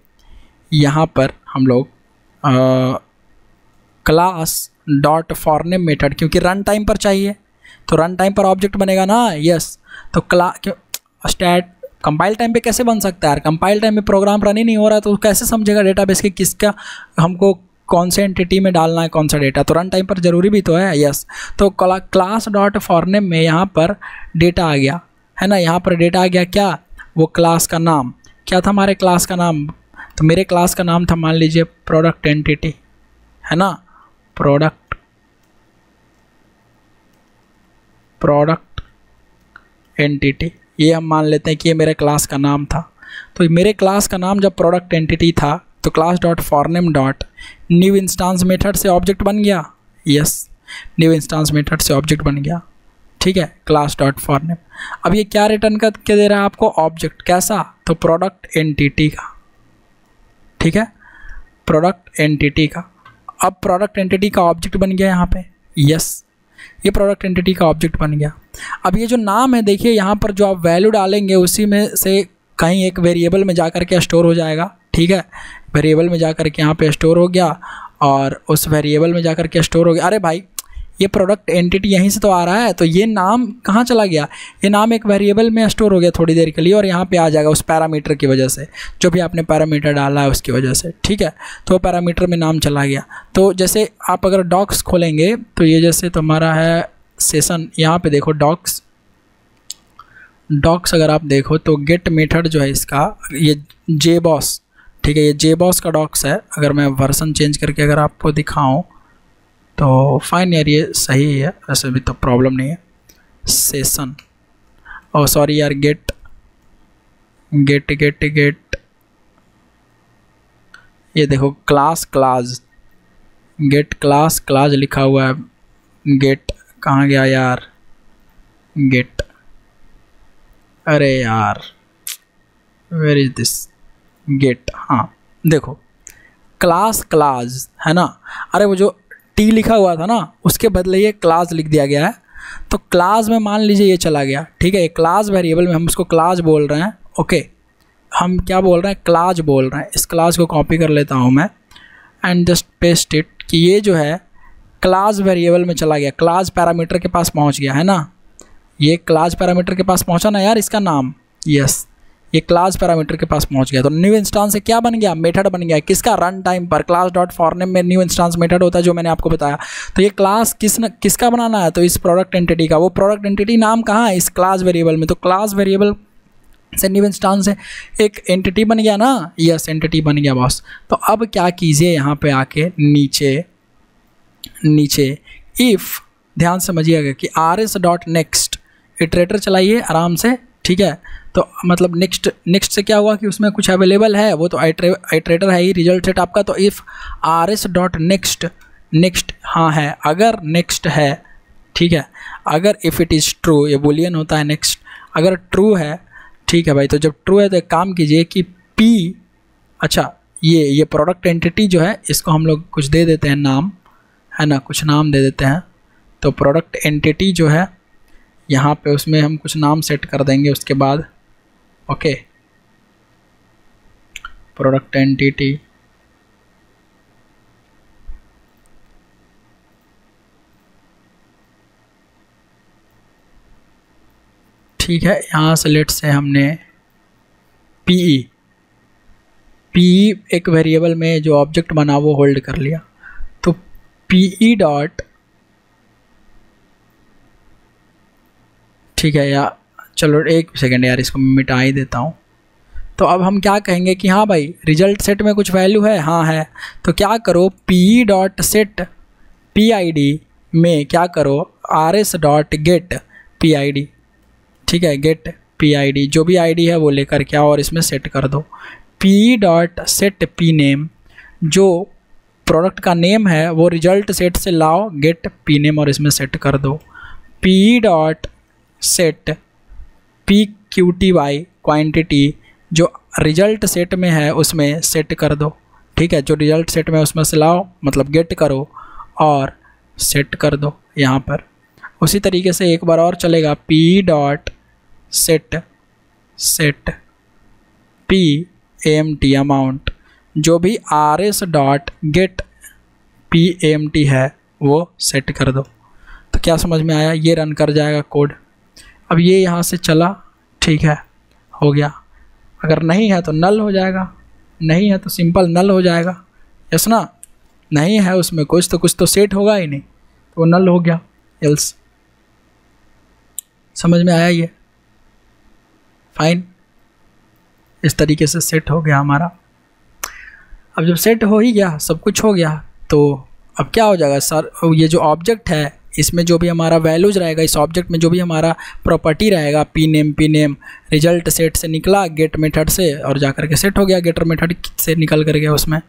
यहाँ पर हम लोग class dot for name method क्योंकि रन टाइम पर चाहिए। तो रन टाइम पर ऑब्जेक्ट बनेगा ना? यस तो क्ला स्टैट कंपाइल टाइम पे कैसे बन सकता है यार? कंपाइल टाइम में प्रोग्राम रन ही नहीं हो रहा तो कैसे समझेगा डेटाबेस के किसका, हमको कौन से एंटिटी में डालना है, कौन सा डेटा तो रन टाइम पर ज़रूरी भी तो है? यस तो क्लास डॉट फॉरनेम में यहाँ पर डेटा आ गया। है ना? यहाँ पर डेटा आ गया क्या? वो क्लास का नाम। क्या था हमारे क्लास का नाम? तो मेरे क्लास का नाम था, मान लीजिए प्रोडक्ट एंटिटी है ना? प्रोडक्ट प्रोडक्ट एंटिटी ये हम मान लेते हैं कि ये मेरे क्लास का नाम था। तो मेरे क्लास का नाम जब प्रोडक्ट एंटिटी था तो class dot for name dot new instance method से ऑब्जेक्ट बन गया। यस न्यू इंस्टांस मेथड से ऑब्जेक्ट बन गया। ठीक है क्लास डॉट फॉरनेम अब ये क्या रिटर्न कर, के दे रहा है आपको? ऑब्जेक्ट कैसा? तो प्रोडक्ट एंटिटी का। ठीक है? प्रोडक्ट एंटिटी का। अब प्रोडक्ट एंटिटी का ऑब्जेक्ट बन गया यहाँ पे। यस ये प्रोडक्ट एंटिटी का ऑब्जेक्ट बन गया। अब ये जो नाम है, देखिए, यहाँ पर जो आप वैल्यू डालेंगे, उसी में से कहीं एक वेरिएबल में जा कर के स्टोर हो जाएगा। ठीक है? वेरिएबल में जा कर के यहाँ पे स्टोर हो गया और उस वेरिएबल में जा कर के स्टोर हो गया। अरे भाई ये प्रोडक्ट एंटिटी यहीं से तो आ रहा है तो ये नाम कहाँ चला गया? ये नाम एक वेरिएबल में स्टोर हो गया थोड़ी देर के लिए और यहाँ पे आ जाएगा उस पैरामीटर की वजह से, जो भी आपने पैरामीटर डाला है उसकी वजह से, ठीक है? तो पैरामीटर में नाम चला गया। तो जैसे आप अगर डॉक्स खोलेंगे तो ये जैसे तुम्हारा है सेशन यहाँ पर देखो डॉक्स डॉक्स अगर आप देखो तो गेट मेथड जो है इसका, ये जे बॉस ठीक है? ये जे बॉस का डॉक्स है। अगर मैं वर्सन चेंज करके अगर आपको दिखाऊँ तो फाइन यार, ये सही है, वैसे भी तो प्रॉब्लम नहीं है। सेशन और सॉरी यार गेट गेट गेट गेट ये देखो class class get class class लिखा हुआ है। गेट कहाँ गया यार? गेट अरे यार वेर इज़ दिस गेट हाँ देखो. क्लास क्लास है ना? अरे वो जो टी लिखा हुआ था ना, उसके बदले ये क्लास लिख दिया गया है। तो क्लास में मान लीजिए ये चला गया, ठीक है, ये क्लास वेरिएबल में हम उसको क्लास बोल रहे हैं ओके हम क्या बोल रहे हैं? क्लास बोल रहे हैं। इस क्लास को कॉपी कर लेता हूँ मैं एंड जस्ट पेस्ट इट कि ये जो है क्लास वेरिएबल में चला गया। क्लास पैरामीटर के पास पहुँच गया, है ना? ये क्लास पैरामीटर के पास पहुँचा ना यार इसका नाम? यस ये क्लास पैरामीटर के पास पहुँच गया। तो न्यू इंस्टांस से क्या बन गया? मेथड बन गया। किसका? रन टाइम पर क्लास डॉट फॉरनेम में न्यू इंस्टांस मेथड होता है जो मैंने आपको बताया। तो ये क्लास किस न, किसका बनाना है? तो इस प्रोडक्ट एंटिटी का। वो प्रोडक्ट एंटिटी नाम कहाँ है? इस क्लास वेरिएबल में। तो क्लास वेरिएबल से न्यू इंस्टांस से एक एंटिटी बन गया ना? यस एंटिटी बन गया बॉस तो अब क्या कीजिए यहाँ पे आके नीचे नीचे। इफ़ ध्यान समझिएगा कि R S dot next iterator चलाइए आराम से। ठीक है? तो मतलब नेक्स्ट नेक्स्ट से क्या हुआ कि उसमें कुछ अवेलेबल है? वो तो आइट्रेटर है ही रिज़ल्ट सेट आपका। तो if R S dot next next हाँ है। अगर नेक्स्ट है, ठीक है? अगर इफ़ इट इज़ ट्रू ये बोलियन होता है नेक्स्ट अगर ट्रू है, ठीक है भाई तो जब ट्रू है तो एक काम कीजिए कि पी अच्छा ये ये प्रोडक्ट एंटिटी जो है, इसको हम लोग कुछ दे देते हैं नाम। है ना? कुछ नाम दे देते हैं। तो प्रोडक्ट एंटिटी जो है यहाँ पे उसमें हम कुछ नाम सेट कर देंगे उसके बाद। ओके। Product entity. ठीक है, यहाँ से लेट से हमने पी ई पी एक वेरिएबल में जो ऑब्जेक्ट बना वो होल्ड कर लिया। तो पी ई डॉट ठीक है या चलो एक सेकेंड यार, इसको मिटा ही देता हूँ। तो अब हम क्या कहेंगे कि हाँ भाई रिज़ल्ट सेट में कुछ वैल्यू है? हाँ है। तो क्या करो? P dot set P I D में क्या करो? R S dot get P I D ठीक है गेट पी आई डी जो भी आई डी है वो लेकर के आओ और इसमें सेट कर दो। P dot set P name जो प्रोडक्ट का नेम है, वो रिज़ल्ट सेट से लाओ गेट पी नेम और इसमें सेट कर दो। P dot set P Q T Y quantity जो रिज़ल्ट सेट में है, उसमें सेट कर दो। ठीक है? जो रिज़ल्ट सेट में उसमें से लाओ मतलब गेट करो और सेट कर दो यहाँ पर। उसी तरीके से एक बार और चलेगा। P dot set set P M T amount जो भी R S dot get P M T है, वो सेट कर दो। तो क्या समझ में आया? ये रन कर जाएगा कोड अब ये यहाँ से चला, ठीक है, हो गया। अगर नहीं है तो नल हो जाएगा, नहीं है तो सिंपल नल हो जाएगा। यस ना? नहीं है उसमें कुछ तो कुछ तो सेट होगा ही नहीं। तो वो नल हो गया एल्स समझ में आया ये? फाइन इस तरीके से सेट हो गया हमारा। अब जब सेट हो ही गया, सब कुछ हो गया तो अब क्या हो जाएगा? सर ये जो ऑब्जेक्ट है इसमें जो भी हमारा वैल्यूज़ रहेगा, इस ऑब्जेक्ट में जो भी हमारा प्रॉपर्टी रहेगा P name P name result set से निकला गेट मेथड से, और जा कर के सेट हो गया गेटर मेथड से निकल कर गया उसमें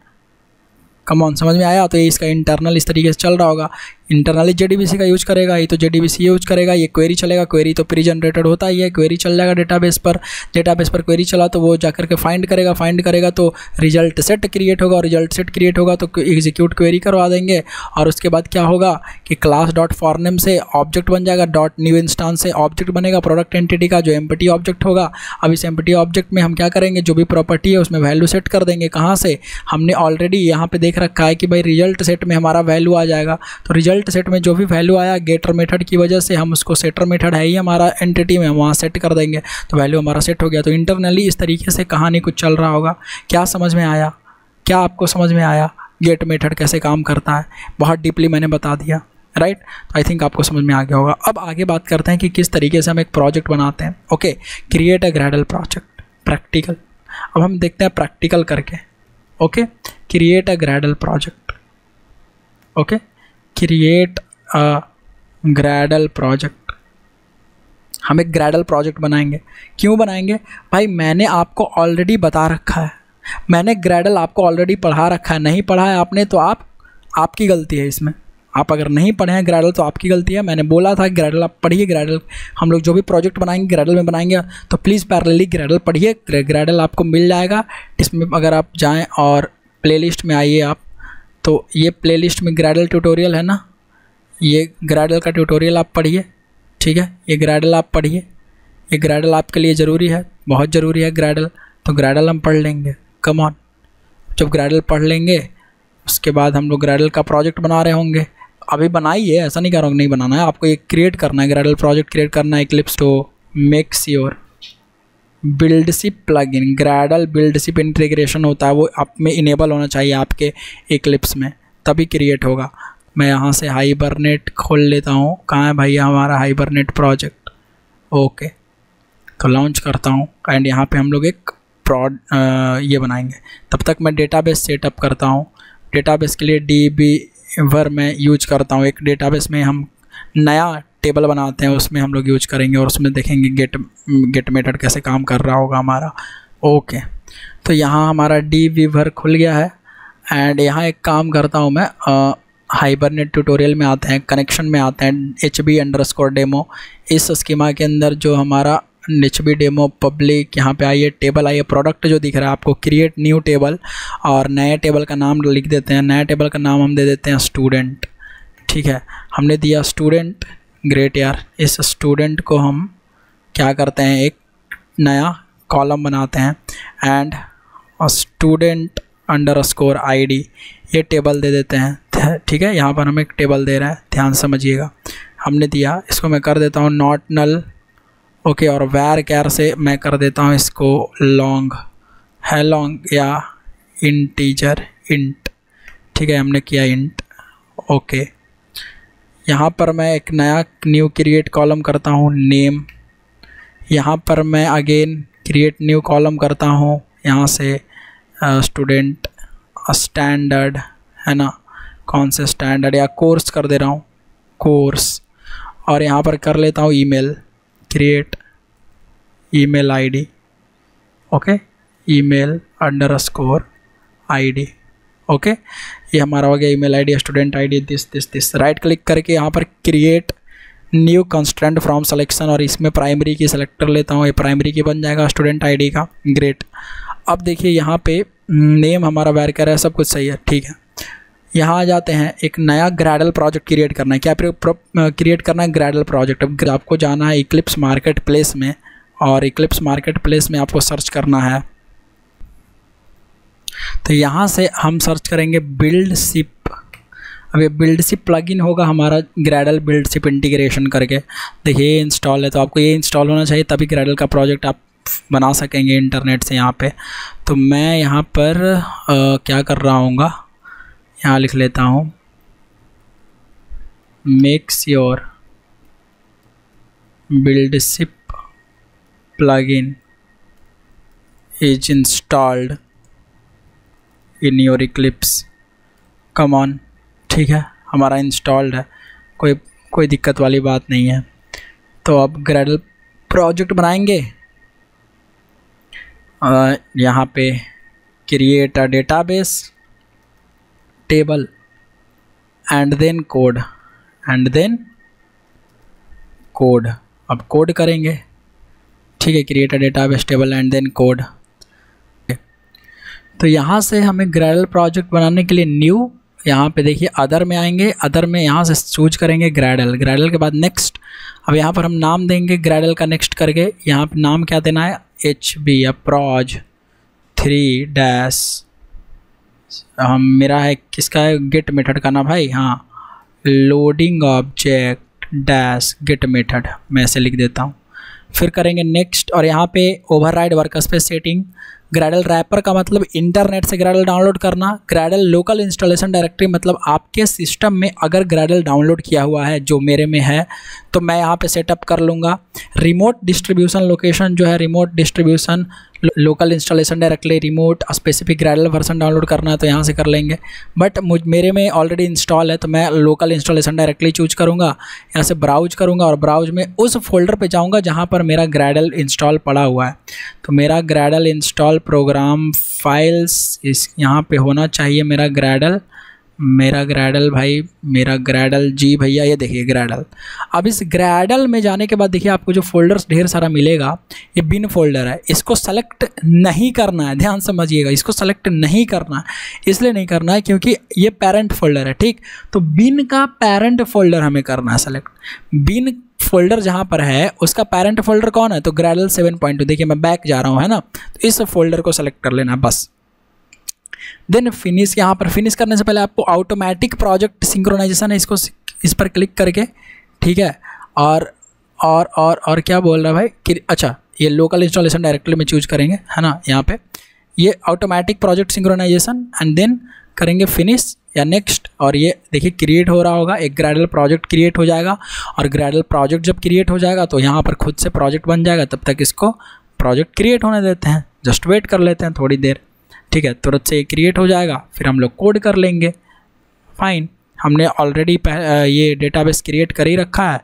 कमॉन समझ में आया? तो ये इसका इंटरनल इस तरीके से चल रहा होगा। इंटरनली जेडीबीसी का यूज़ करेगा, ये तो जेडीबीसी यूज़ करेगा, ये क्वेरी चलेगा क्वेरी तो प्री जनरेटेड होता ही है क्वेरी चल जाएगा डेटाबेस पर डेटाबेस पर क्वेरी चला तो वो जाकर के फाइंड करेगा फाइंड करेगा तो रिज़ल्ट सेट क्रिएट होगा और रिज़ल्ट सेट क्रिएट होगा तो एग्जीक्यूट क्वेरी करवा देंगे और उसके बाद क्या होगा कि क्लास डॉट फॉरनेम से ऑब्जेक्ट बन जाएगा डॉट न्यू इंस्टांस से ऑब्जेक्ट बनेगा प्रोडक्ट एंटिटी का जो एम्पटी ऑब्जेक्ट होगा। अब इस एम्पटी ऑब्जेक्ट में हम क्या करेंगे, जो भी प्रॉपर्टी है उसमें वैल्यू सेट कर देंगे। कहाँ से? हमने ऑलरेडी यहाँ पे देख रखा है कि भाई रिज़ल्ट सेट में हमारा वैल्यू आ जाएगा। तो रिज़ल्ट सेट में जो भी वैल्यू आया गेटर मेथड की वजह से हम उसको सेटर मेथड है ही हमारा एंटिटी में वहाँ सेट कर देंगे। तो वैल्यू हमारा सेट हो गया। तो इंटरनली इस तरीके से कहानी कुछ चल रहा होगा। क्या समझ में आया? क्या आपको समझ में आया? गेट मेथड कैसे काम करता है? बहुत डीपली मैंने बता दिया राइट आई थिंक आपको समझ में आ गया होगा। अब आगे बात करते हैं कि किस तरीके से हम एक प्रोजेक्ट बनाते हैं। Okay create a Gradle project practical अब हम देखते हैं प्रैक्टिकल करके। Okay create a Gradle project okay create a Gradle project हम एक ग्रेडल प्रोजेक्ट बनाएँगे। क्यों बनाएँगे? भाई, मैंने आपको ऑलरेडी बता रखा है। मैंने ग्रेडल आपको ऑलरेडी पढ़ा रखा है। नहीं पढ़ा है आपने तो आप, आपकी गलती है इसमें। आप अगर नहीं पढ़े हैं ग्रेडल तो आपकी गलती है। मैंने बोला था ग्रेडल आप पढ़िए ग्रेडल हम लोग जो भी प्रोजेक्ट बनाएँगे ग्रेडल में बनाएँगे। तो प्लीज़ पैरेलली ग्रेडल पढ़िए। ग्रेडल आपको मिल जाएगा। इसमें अगर आप जाएँ और प्लेलिस्ट में आइए आप। तो ये प्लेलिस्ट में ग्रेडल ट्यूटोरियल है ना? ये ग्रेडल का ट्यूटोरियल आप पढ़िए, ठीक है? ये ग्रेडल आप पढ़िए। ये ग्रेडल आपके लिए ज़रूरी है, बहुत ज़रूरी है ग्रेडल तो ग्रेडल हम पढ़ लेंगे कम ऑन जब ग्रेडल पढ़ लेंगे, उसके बाद हम लोग ग्रेडल का प्रोजेक्ट बना रहे होंगे। अभी बनाइए, ऐसा नहीं कह रहा हूँ नहीं बनाना है, आपको एक क्रिएट करना है ग्रेडल प्रोजेक्ट क्रिएट करना है Eclipse to make sure Buildship plugin Gradle Buildship integration होता है, वो आप में इनेबल होना चाहिए आपके एक्लिप्स में, तभी क्रिएट होगा। मैं यहाँ से हाइबरनेट खोल लेता हूँ। कहाँ है भैया हमारा हाइबरनेट प्रोजेक्ट ओके तो लॉन्च करता हूँ। एंड यहाँ पे हम लोग एक प्रॉड ये बनाएँगे। तब तक मैं डेटाबेस सेटअप करता हूँ। डेटाबेस के लिए डी बी वर मैं यूज़ करता हूँ। एक डेटाबेस में हम नया टेबल बनाते हैं, उसमें हम लोग यूज़ करेंगे और उसमें देखेंगे गेट गेट मेथड कैसे काम कर रहा होगा हमारा। ओके तो यहाँ हमारा डी वीवर खुल गया है। एंड यहाँ एक काम करता हूँ मैं हाइबरनेट ट्यूटोरियल में आते हैं कनेक्शन में आते हैं H B under score demo इस स्कीमा के अंदर जो हमारा एच बी डेमो पब्लिक यहाँ पे आइए टेबल आइए प्रोडक्ट जो दिख रहा है आपको क्रिएट न्यू टेबल और नए टेबल का नाम लिख देते हैं। नए टेबल का नाम हम दे देते हैं स्टूडेंट ठीक है, हमने दिया स्टूडेंट ग्रेट यार। इस स्टूडेंट को हम क्या करते हैं? एक नया कॉलम बनाते हैं and student under score I ये टेबल दे देते हैं। ठीक है? यहाँ पर हम एक टेबल दे रहे हैं। ध्यान समझिएगा। हमने दिया। इसको मैं कर देता हूँ नॉट नल ओके और वैर कैर से मैं कर देता हूँ इसको लॉन्ग है लॉन्ग या इंटीजर इंट ठीक है? हमने किया इंट ओके यहाँ पर मैं एक नया न्यू क्रिएट कॉलम करता हूँ नेम यहाँ पर मैं अगेन क्रिएट न्यू कॉलम करता हूँ, यहाँ से स्टूडेंट स्टैंडर्ड है ना? कौन से स्टैंडर्ड या कोर्स कर दे रहा हूँ कोर्स और यहाँ पर कर लेता हूँ email create email id okay email underscore I okay ये हमारा हो गया email ID student ID this this this right click करके यहाँ पर create new constraint from selection और इसमें प्राइमरी की सेलेक्टर लेता हूँ। ये प्राइमरी की बन जाएगा स्टूडेंट आईडी का। ग्रेट अब देखिए यहाँ पे नेम हमारा वेर कर है, सब कुछ सही है, ठीक है। यहाँ आ जाते हैं, एक नया ग्रेडल प्रोजेक्ट क्रिएट करना है। क्या क्रिएट करना है? ग्रेडल प्रोजेक्ट अब आपको जाना है इक्लिप्स मार्केट प्लेस में और इक्लिप्स मार्केट प्लेस में आपको सर्च करना है। तो यहाँ से हम सर्च करेंगे बिल्ड सिप अब ये बिल्ड सिप प्लगइन होगा हमारा ग्रेडल बिल्ड सिप इंटीग्रेशन करके। देखिए इंस्टॉल है तो आपको ये इंस्टॉल होना चाहिए तभी ग्रेडल का प्रोजेक्ट आप बना सकेंगे इंटरनेट से यहाँ पे। तो मैं यहाँ पर आ, क्या कर रहा हूँ यहाँ लिख लेता हूँ। Make sure Buildship plugin is installed in your Eclipse. Come on. ठीक है? हमारा इंस्टॉल्ड है। कोई कोई दिक्कत वाली बात नहीं है। तो अब ग्रेडल प्रोजेक्ट बनाएँगे। यहाँ पे create a database table and then code and then code अब कोड करेंगे। ठीक है create a database table and then code तो यहाँ से हमें ग्रेडल प्रोजेक्ट बनाने के लिए न्यू यहाँ पे देखिए अदर में आएँगे अदर में यहाँ से चूज़ करेंगे ग्रेडल ग्रेडल के बाद नेक्स्ट अब यहाँ पर हम नाम देंगे ग्रेडल का नेक्स्ट करके, यहाँ पे नाम क्या देना है? एच बी या थ्री डैश हम, मेरा है किसका है? गेट मेथड का ना भाई? हाँ loading object dash get method मैं ऐसे लिख देता हूँ। फिर करेंगे नेक्स्ट और यहाँ पे override work space setting Gradle wrapper का मतलब इंटरनेट से ग्रेडल डाउनलोड करना ग्रेडल लोकल इंस्टॉलेशन डायरेक्टरी मतलब आपके सिस्टम में अगर ग्रेडल डाउनलोड किया हुआ है, जो मेरे में है तो मैं यहाँ पे सेटअप कर लूँगा। रिमोट डिस्ट्रीब्यूशन लोकेशन जो है remote distribution local installation directly remote specific gradle version download करना है तो यहाँ से कर लेंगे। बट मुझ, मेरे में ऑलरेडी इंस्टॉल है तो मैं लोकल इंस्टॉलेशन डायरेक्टली चूज़ करूँगा, यहाँ से ब्राउज करूँगा और ब्राउज में उस फोल्डर पर जाऊँगा जहाँ पर मेरा ग्रेडल इंस्टॉल पड़ा हुआ है। तो मेरा ग्रेडल इंस्टॉल प्रोग्राम फाइल्स इस, यहाँ पर होना चाहिए मेरा ग्रेडल मेरा ग्रैडल भाई, मेरा ग्रैडल जी भैया, ये देखिए ग्रैडल अब इस ग्रैडल में जाने के बाद देखिए आपको जो फोल्डर्स ढेर सारा मिलेगा, ये बिन फोल्डर है। इसको सेलेक्ट नहीं करना है, ध्यान समझिएगा, इसको सेलेक्ट नहीं करना है। इसलिए नहीं करना है क्योंकि ये पेरेंट फोल्डर है, ठीक? तो बिन का पेरेंट फोल्डर हमें करना है सेलेक्ट बिन फोल्डर जहाँ पर है, उसका पेरेंट फोल्डर कौन है? तो ग्रैडल सेवन पॉइंट देखिए मैं बैक जा रहा हूँ, है ना? तो इस फोल्डर को सेलेक्ट कर लेना, बस। देन फिनिश यहाँ पर फिनिश करने से पहले आपको ऑटोमेटिक प्रोजेक्ट सिंक्रोनाइजेशन है, इसको इस पर क्लिक करके, ठीक है? और और और और क्या बोल रहा है भाई? अच्छा ये लोकल इंस्टॉलेशन डायरेक्टली में चूज़ करेंगे, है ना, यहाँ पे। ये automatic project synchronization and then करेंगे फिनिश या नेक्स्ट और ये देखिए क्रिएट हो रहा होगा, एक ग्रेडल प्रोजेक्ट क्रिएट हो जाएगा। और ग्रेडल प्रोजेक्ट जब क्रिएट हो जाएगा तो यहाँ पर खुद से प्रोजेक्ट बन जाएगा, तब तक इसको प्रोजेक्ट क्रिएट होने देते हैं। जस्ट वेट कर लेते हैं थोड़ी देर। ठीक है, तुरंत से ये क्रिएट हो जाएगा, फिर हम लोग कोड कर लेंगे। फाइन हमने ऑलरेडी ये डेटाबेस क्रिएट कर ही रखा है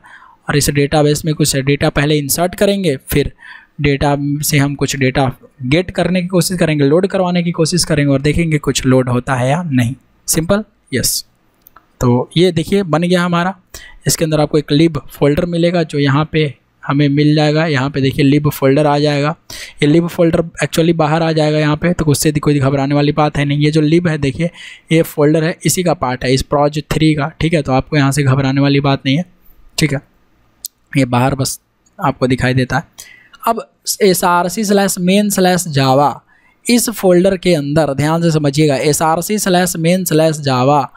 और इस डेटाबेस में कुछ डेटा पहले इंसर्ट करेंगे, फिर डेटा से हम कुछ डेटा गेट करने की कोशिश करेंगे लोड करवाने की कोशिश करेंगे और देखेंगे कुछ लोड होता है या नहीं। सिंपल यस तो ये देखिए, बन गया हमारा। इसके अंदर आपको एक लिब फोल्डर मिलेगा जो यहाँ पे हमें मिल जाएगा। यहाँ पे देखिए लिब फोल्डर आ जाएगा। ये लिब फोल्डर एक्चुअली बाहर आ जाएगा यहाँ पे तो उससे कोई घबराने वाली बात है नहीं। ये जो लिब है, देखिए, ये फोल्डर है, इसी का पार्ट है, इस प्रोज थ्री का, ठीक है? तो आपको यहाँ से घबराने वाली बात नहीं है, ठीक है? ये बाहर बस आपको दिखाई देता है। अब S R C slash main slash Java इस फोल्डर के अंदर, ध्यान से समझिएगा S R C slash main slash Java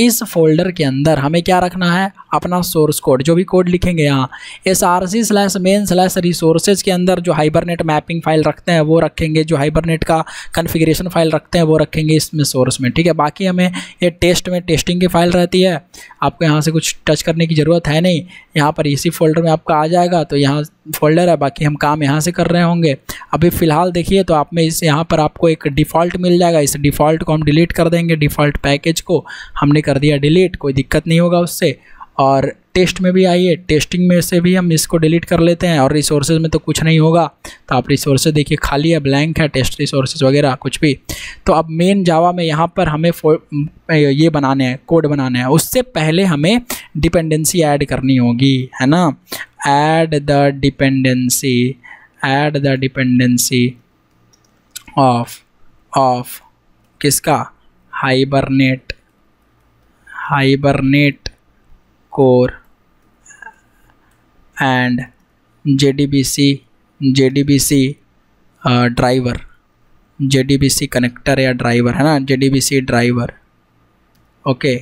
इस फोल्डर के अंदर हमें क्या रखना है? अपना सोर्स कोड जो भी कोड लिखेंगे यहाँ S R C slash main slash resources के अंदर जो हाइबरनेट मैपिंग फ़ाइल रखते हैं, वो रखेंगे। जो हाइबरनेट का कन्फिग्रेशन फ़ाइल रखते हैं, वो रखेंगे इसमें सोर्स में, ठीक है? बाकी हमें ये टेस्ट में टेस्टिंग की फ़ाइल रहती है। आपको यहाँ से कुछ टच करने की ज़रूरत है नहीं। यहाँ पर इसी फोल्डर में आपका आ जाएगा तो यहाँ फोल्डर है, बाकी हम काम यहाँ से कर रहे होंगे। अभी फ़िलहाल देखिए तो आप में इस यहाँ पर आपको एक डिफ़ॉल्ट मिल जाएगा। इस डिफ़ॉल्ट को हम डिलीट कर देंगे डिफ़ॉल्ट पैकेज को हमने कर दिया डिलीट कोई दिक्कत नहीं होगा उससे। और टेस्ट में भी आइए, टेस्टिंग में से भी हम इसको डिलीट कर लेते हैं और रिसोर्सेज में तो कुछ नहीं होगा। तो आप रिसोर्सेज देखिए, खाली है ब्लैंक है टेस्ट रिसोर्सेज वगैरह, कुछ भी। तो अब मेन जावा में यहाँ पर हमें ये बनाने हैं कोड बनाने हैं। उससे पहले हमें डिपेंडेंसी ऐड करनी होगी, है ना? Add the dependency add the dependency of of किसका? Hibernate Hibernate B C driver J D B C connector या ड्राइवर, है ना? C driver. Okay.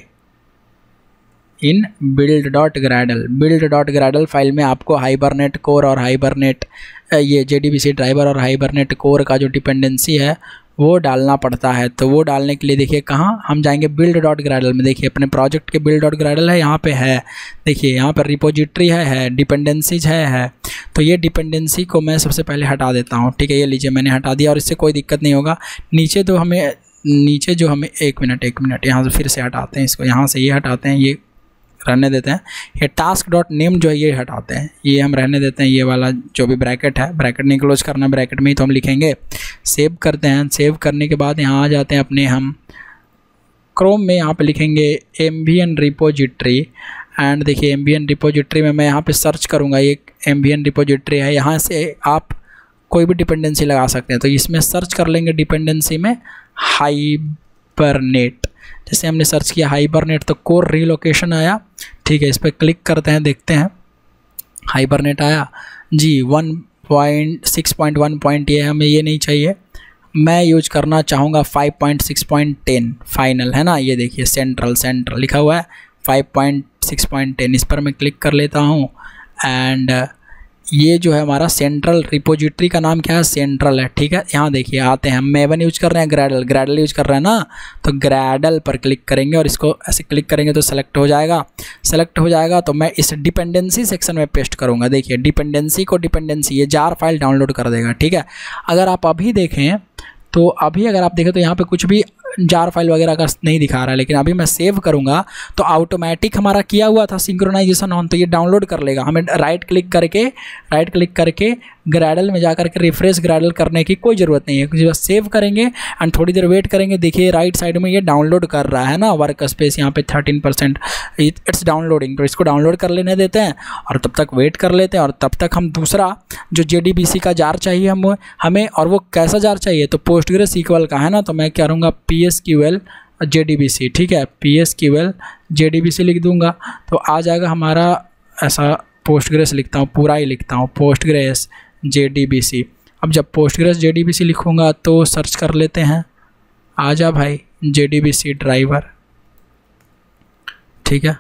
In build dot gradle. Build dot gradle file में आपको हाइबरनेट कोर और Hibernate ये J D B C driver और Hibernate core का जो डिपेंडेंसी है वो डालना पड़ता है। तो वो डालने के लिए देखिए कहाँ हम जाएँगे बिल्ड डॉट ग्राइडल में। देखिए अपने प्रोजेक्ट के बिल्ड डॉट ग्राइडल है, यहाँ पे है। देखिए यहाँ पर रिपोजिटरी है है। डिपेंडेंसीज है है। तो ये डिपेंडेंसी को मैं सबसे पहले हटा देता हूँ। ठीक है, ये लीजिए मैंने हटा दिया और इससे कोई दिक्कत नहीं होगा। नीचे तो हमें, नीचे जो हमें, एक मिनट एक मिनट, यहाँ से फिर से हटाते हैं इसको। यहाँ से ये हटाते हैं, ये रहने देते हैं। ये टास्क डॉट नेम जो है, ये हटाते हैं। ये हम रहने देते हैं, ये वाला जो भी ब्रैकेट है ब्रैकेट नहीं क्लोज करना ब्रैकेट में ही तो हम लिखेंगे। सेव करते हैं। सेव करने के बाद यहाँ आ जाते हैं अपने हम। क्रोम में यहाँ पे लिखेंगे M V N repository and देखिए एम रिपोजिट्री में मैं यहाँ पे सर्च करूँगा। ये एम रिपोजिट्री है। यहाँ से आप कोई भी डिपेंडेंसी लगा सकते हैं। तो इसमें सर्च कर लेंगे डिपेंडेंसी में हाइबरनेट जैसे हमने सर्च किया, हाइबरनेट तो कोर रीलोकेशन आया। ठीक है, इस पर क्लिक करते हैं, देखते हैं। हाइबरनेट आया। जी, one point, six point, one point, ये हमें ये नहीं चाहिए। मैं यूज़ करना चाहूँगा five point, six point, ten. Final, है ना? ये देखिए, सेंट्रल सेंट्रल लिखा हुआ है। Five point, six point, ten, इस पर मैं क्लिक कर लेता हूँ। एंड ये जो है हमारा सेंट्रल रिपोजिटरी का नाम क्या है? सेंट्रल है, ठीक है? यहाँ देखिए, आते हैं। हम मेवन यूज़ कर रहे हैं ग्रैडल ग्रैडल यूज़ कर रहे हैं ना? तो ग्रैडल पर क्लिक करेंगे और इसको ऐसे क्लिक करेंगे तो सेलेक्ट हो जाएगा। सेलेक्ट हो जाएगा तो मैं इस डिपेंडेंसी सेक्शन में पेस्ट करूँगा। देखिए डिपेंडेंसी को डिपेंडेंसी ये जार फ़ाइल डाउनलोड कर देगा, ठीक है? अगर आप अभी देखें तो अभी अगर आप देखें तो यहाँ पे कुछ भी जार फ़ाइल वगैरह का नहीं दिखा रहा है, लेकिन अभी मैं सेव करूँगा तो ऑटोमेटिक हमारा किया हुआ था सिंक्रोनाइजेशन ऑन तो ये डाउनलोड कर लेगा। हमें राइट क्लिक करके राइट क्लिक करके ग्रैडल में जाकर के रिफ्रेश ग्रैडल करने की कोई ज़रूरत नहीं है। क्योंकि बस सेव करेंगे एंड थोड़ी देर वेट करेंगे। देखिए राइट साइड में ये डाउनलोड कर रहा है ना वर्क स्पेस यहाँ पे थर्टीन परसेंट इट्स डाउनलोडिंग तो इसको डाउनलोड कर लेने देते हैं और तब तक वेट कर लेते हैं और तब तक हम दूसरा जो जेडीबीसी का जार चाहिए हम, हमें और वो कैसा जार चाहिए? तो पोस्ट ग्रेस का है ना तो मैं क्या करूँगा P S Q L J D B C ठीक है? P S Q L J D B C लिख दूँगा। तो आ जाएगा हमारा ऐसा पोस्ट ग्रेस लिखता हूँ, पूरा ही लिखता हूँ Postgres J D B C अब जब Postgres J D B C लिखूँगा तो सर्च कर लेते हैं। आ जा भाई J D B C driver ठीक है?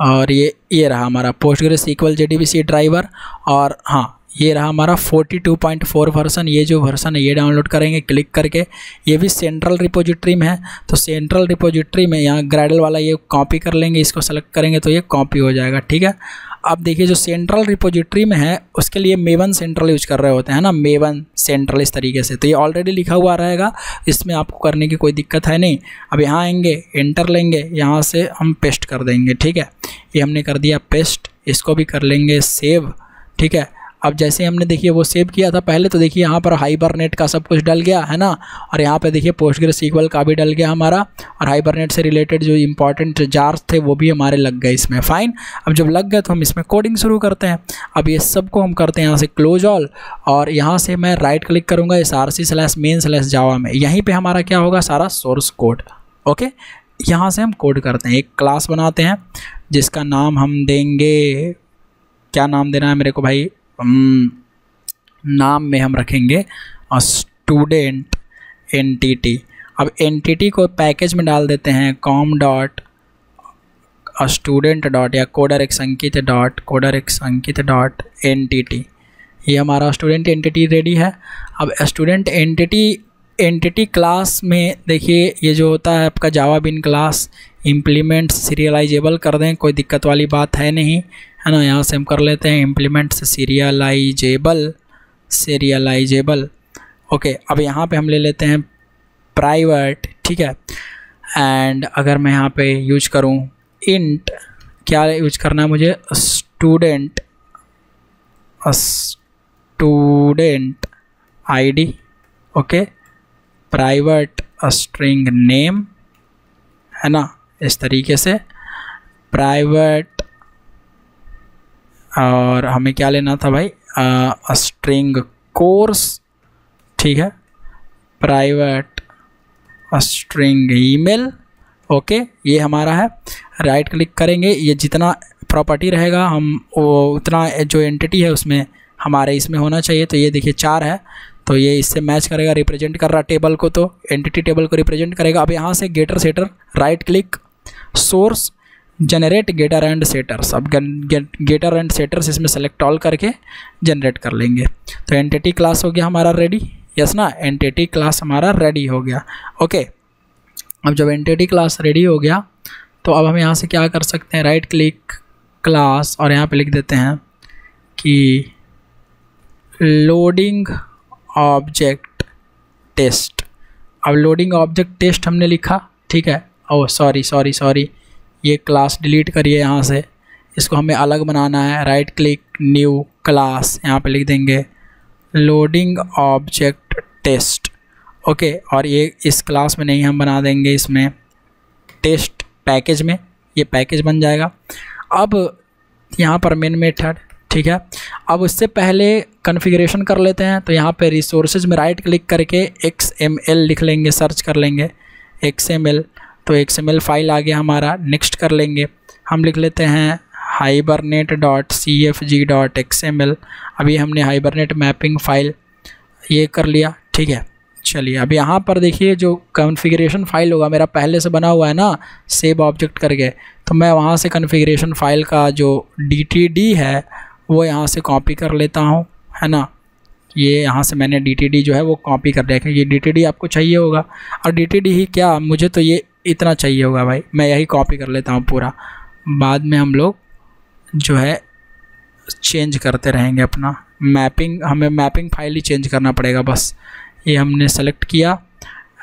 और ये ये रहा हमारा Postgres equal J D B C driver और हाँ ये रहा हमारा 42.4 वर्सन ये जो वर्सन है, ये डाउनलोड करेंगे क्लिक करके। ये भी सेंट्रल रिपोजिटरी में है तो सेंट्रल रिपोजिटरी में यहाँ ग्राइडल वाला ये कॉपी कर लेंगे, इसको सेलेक्ट करेंगे तो ये कॉपी हो जाएगा, ठीक है? अब देखिए, जो सेंट्रल रिपोजिटरी में है, उसके लिए मेवन सेंट्रल यूज़ कर रहे होते हैं ना? मेवन सेंट्रल इस तरीके से। तो ये ऑलरेडी लिखा हुआ रहेगा, इसमें आपको करने की कोई दिक्कत है नहीं। अब यहाँ आएँगे एंटर लेंगे, यहाँ से हम पेस्ट कर देंगे, ठीक है? ये हमने कर दिया पेस्ट इसको भी कर लेंगे सेव ठीक है? अब जैसे हमने देखिए वो सेव किया था, पहले तो देखिए यहाँ पर हाइबरनेट का सब कुछ डल गया, है ना? और यहाँ पे देखिए पोस्टग्रेस इक्वल का भी डल गया हमारा। और हाइबरनेट से रिलेटेड जो इंपॉर्टेंट जार्स थे, वो भी हमारे लग गए इसमें। फ़ाइन अब जब लग गए तो हम इसमें कोडिंग शुरू करते हैं। अब ये सबको हम करते हैं यहाँ से क्लोज ऑल और यहाँ से मैं राइट क्लिक करूँगा इस R C slash main slash Java में। यहीं पर हमारा क्या होगा? सारा सोर्स कोड ओके यहाँ से हम कोड करते हैं। एक क्लास बनाते हैं, जिसका नाम हम देंगे। क्या नाम देना है मेरे को भाई? नाम में हम रखेंगे स्टूडेंट एंटिटी अब एंटिटी को पैकेज में डाल देते हैं कॉम डॉट स्टूडेंट डॉट या कोडर एक संकित डॉट कोडर एक संकित डॉट एन ये हमारा स्टूडेंट एंटिटी रेडी है. अब स्टूडेंट एंटिटी एंटिटी क्लास में देखिए, ये जो होता है आपका Java bean class implement serializable कर दें, कोई दिक्कत वाली बात है नहीं, है ना? यहाँ से हम कर लेते हैं इम्प्लीमेंट सीरियलाइजेबल सीरियलाइजेबल ओके अब यहाँ पे हम ले लेते हैं प्राइवेट ठीक है? एंड अगर मैं यहाँ पे यूज़ करूँ इंट क्या यूज़ करना है मुझे? Student student ID okay private string name है ना? इस तरीके से प्राइवेट और हमें क्या लेना था भाई? स्ट्रिंग कोर्स ठीक है? प्राइवेट स्ट्रिंग ईमेल ओके ये हमारा है। राइट क्लिक करेंगे, ये जितना प्रॉपर्टी रहेगा, हम वो उतना जो एंटिटी है उसमें, हमारे इसमें होना चाहिए। तो ये देखिए, चार है। तो ये इससे मैच करेगा रिप्रेजेंट कर रहा टेबल को तो एंटिटी टेबल को रिप्रेजेंट करेगा। अब यहाँ से getter setter right click source generate getter and setters अब गेटर एंड सेटर्स इसमें सेलेक्ट ऑल करके जनरेट कर लेंगे। तो एंटिटी क्लास हो गया हमारा रेडी यस ना? एंटिटी क्लास हमारा रेडी हो गया। ओके अब जब एंटिटी क्लास रेडी हो गया तो अब हम यहाँ से क्या कर सकते हैं? राइट क्लिक क्लास और यहाँ पे लिख देते हैं कि लोडिंग ऑब्जेक्ट टेस्ट अब लोडिंग ऑब्जेक्ट टेस्ट हमने लिखा, ठीक है? ओह सॉरी सॉरी सॉरी ये क्लास डिलीट करिए यहाँ से। इसको हमें अलग बनाना है। राइट क्लिक न्यू क्लास यहाँ पे लिख देंगे। लोडिंग ऑब्जेक्ट टेस्ट ओके और ये इस क्लास में नहीं हम बना देंगे इसमें। टेस्ट पैकेज में ये पैकेज बन जाएगा। अब यहाँ पर मेन मेथड ठीक है? अब उससे पहले कन्फिग्रेशन कर लेते हैं तो यहाँ पे रिसोर्सेज में राइट क्लिक करके एक्स एम एल लिख लेंगे सर्च कर लेंगे। एक्स एम एल तो एक्स एम एल फ़ाइल आ गया हमारा नेक्स्ट कर लेंगे। हम लिख लेते हैं Hibernate dot C F G dot X M L अभी हमने हाइबरनेट मैपिंग फ़ाइल ये कर लिया, ठीक है? चलिए, अब यहाँ पर देखिए जो कॉन्फ़िगरेशन फ़ाइल होगा, मेरा पहले से बना हुआ है ना सेव ऑब्जेक्ट करके तो मैं वहाँ से कॉन्फ़िगरेशन फ़ाइल का जो डीटीडी है वो यहाँ से कॉपी कर लेता हूँ, है ना? ये यहाँ से मैंने डी जो है वो कॉपी कर लिया क्योंकि डी आपको चाहिए होगा। और डी ही क्या, मुझे तो ये इतना चाहिए होगा भाई, मैं यही कॉपी कर लेता हूँ पूरा। बाद में हम लोग जो है चेंज करते रहेंगे अपना। मैपिंग हमें मैपिंग फ़ाइल ही चेंज करना पड़ेगा बस। ये हमने सेलेक्ट किया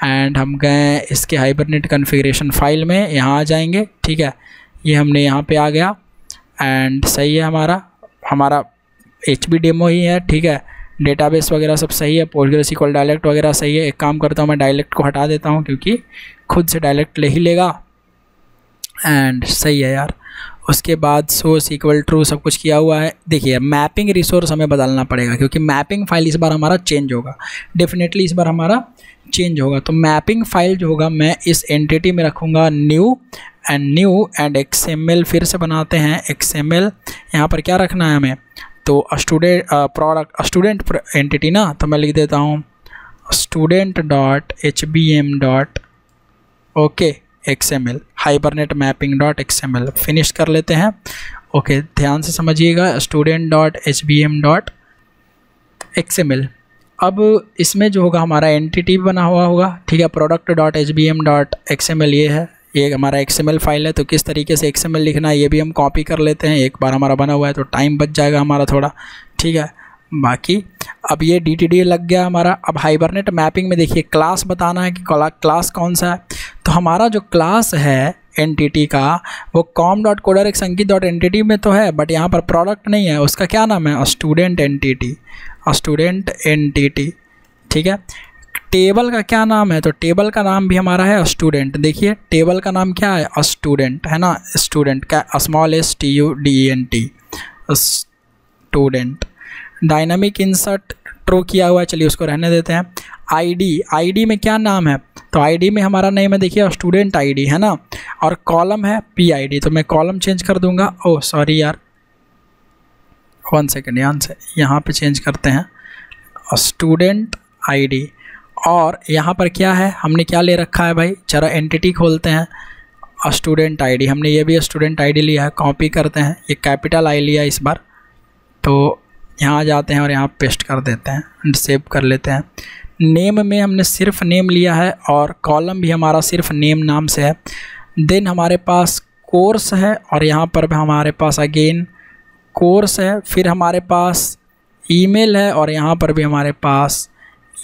एंड हम गए इसके हाइबरनेट कन्फिग्रेशन फ़ाइल में, यहाँ आ जाएँगे, ठीक है? ये हमने यहाँ पे आ गया एंड सही है हमारा। हमारा एच बी डेमो ही है, ठीक है? डेटाबेस वगैरह सब सही है पोस्टग्रेस इक्वल डायलेक्ट वगैरह सही है। एक काम करता हूँ, मैं डायलेक्ट को हटा देता हूँ, क्योंकि खुद से डायलेक्ट ले ही लेगा। एंड सही है यार। उसके बाद सोर्स इक्वल ट्रू सब कुछ किया हुआ है। देखिए मैपिंग रिसोर्स हमें बदलना पड़ेगा, क्योंकि मैपिंग फ़ाइल इस बार हमारा चेंज होगा। डेफिनेटली इस बार हमारा चेंज होगा। तो मैपिंग फ़ाइल जो होगा, मैं इस एंटिटी में रखूँगा new and new and XML फिर से बनाते हैं। एक्स एम यहाँ पर क्या रखना है हमें? तो स्टूडेंट प्रोडक्ट स्टूडेंट एंटिटी ना? तो मैं लिख देता हूँ student dot H B M dot okay X M L Hibernate mapping dot X M L finish कर लेते हैं। ओके okay, ध्यान से समझिएगा student dot H B M dot X M L अब इसमें जो होगा हमारा एंटिटी बना हुआ होगा ठीक है? Product dot H B M dot X M L ये है। ये हमारा एक्स एम एल फ़ाइल है तो किस तरीके से एक्स एम एल लिखना है, ये भी हम कॉपी कर लेते हैं। एक बार हमारा बना हुआ है तो टाइम बच जाएगा हमारा थोड़ा, ठीक है? बाकी, अब ये डी लग गया हमारा। अब हाइबरनेट मैपिंग में देखिए क्लास बताना है कि क्लास कौन सा है। तो हमारा जो क्लास है एन का, वो कॉम डॉट कोडर एक संगीत डॉट एन में तो है बट यहाँ पर प्रोडक्ट नहीं है। उसका क्या नाम है? Student N T student N ठीक है? टेबल का क्या नाम है? तो टेबल का नाम भी हमारा है स्टूडेंट देखिए, टेबल का नाम क्या है? स्टूडेंट है ना? स्टूडेंट का small S T U D N T student dynamic insert true किया हुआ है। चलिए उसको रहने देते हैं। आईडी आईडी में क्या नाम है? तो आईडी में हमारा नेम है, देखिए स्टूडेंट आईडी है ना? और कॉलम है पी आईडी तो मैं कॉलम चेंज कर दूँगा। ओह सॉरी यार। वन सेकेंड यहाँ से, यहाँ पे चेंज करते हैं। स्टूडेंट आईडी और यहाँ पर क्या है? हमने क्या ले रखा है भाई? जरा एंटिटी खोलते हैं। स्टूडेंट आईडी हमने ये भी स्टूडेंट आईडी लिया है कॉपी करते हैं। ये कैपिटल आई लिया इस बार। तो यहाँ जाते हैं और यहाँ पेस्ट कर देते हैं एंड सेव कर लेते हैं। नेम में हमने सिर्फ़ नेम लिया है और कॉलम भी हमारा सिर्फ़ नेम नाम से है। देन हमारे पास कोर्स है और यहाँ पर भी हमारे पास अगेन कोर्स है। फिर हमारे पास ईमेल है और यहाँ पर भी हमारे पास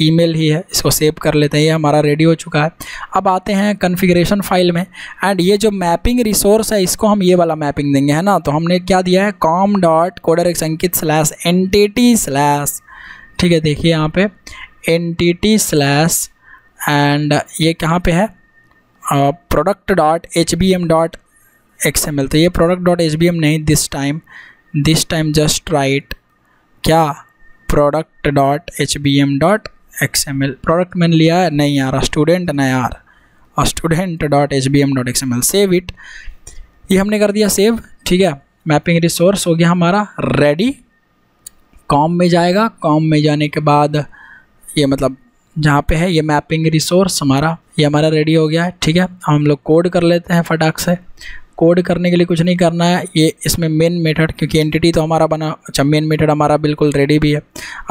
ईमेल ही है, इसको सेव कर लेते हैं, ये हमारा रेडी हो चुका है। अब आते हैं कन्फिग्रेशन फ़ाइल में एंड ये जो मैपिंग रिसोर्स है, इसको हम ये वाला मैपिंग देंगे, है ना? तो हमने क्या दिया है? कॉम डॉट कोडर एक Sankit slash N T T slash ठीक है, देखिए यहाँ पे N T T slash and ये कहाँ पे है? Product dot H B M dot X M L तो ये product dot H B M नहीं this time this time just right क्या? Product dot H B M dot X M L product मैंने लिया है नहीं यार स्टूडेंट ना यार student dot H B M dot X M L save it ये हमने कर दिया सेव ठीक है मैपिंग रिसोर्स हो गया हमारा रेडी कॉम में जाएगा कॉम में जाने के बाद ये मतलब जहाँ पे है ये मैपिंग रिसोर्स हमारा ये हमारा रेडी हो गया है ठीक है हम लोग कोड कर लेते हैं फटाक से कोड करने के लिए कुछ नहीं करना है। ये इसमें मेन मेथड क्योंकि एंटिटी तो हमारा बना अच्छा मेन मेथड हमारा बिल्कुल रेडी भी है।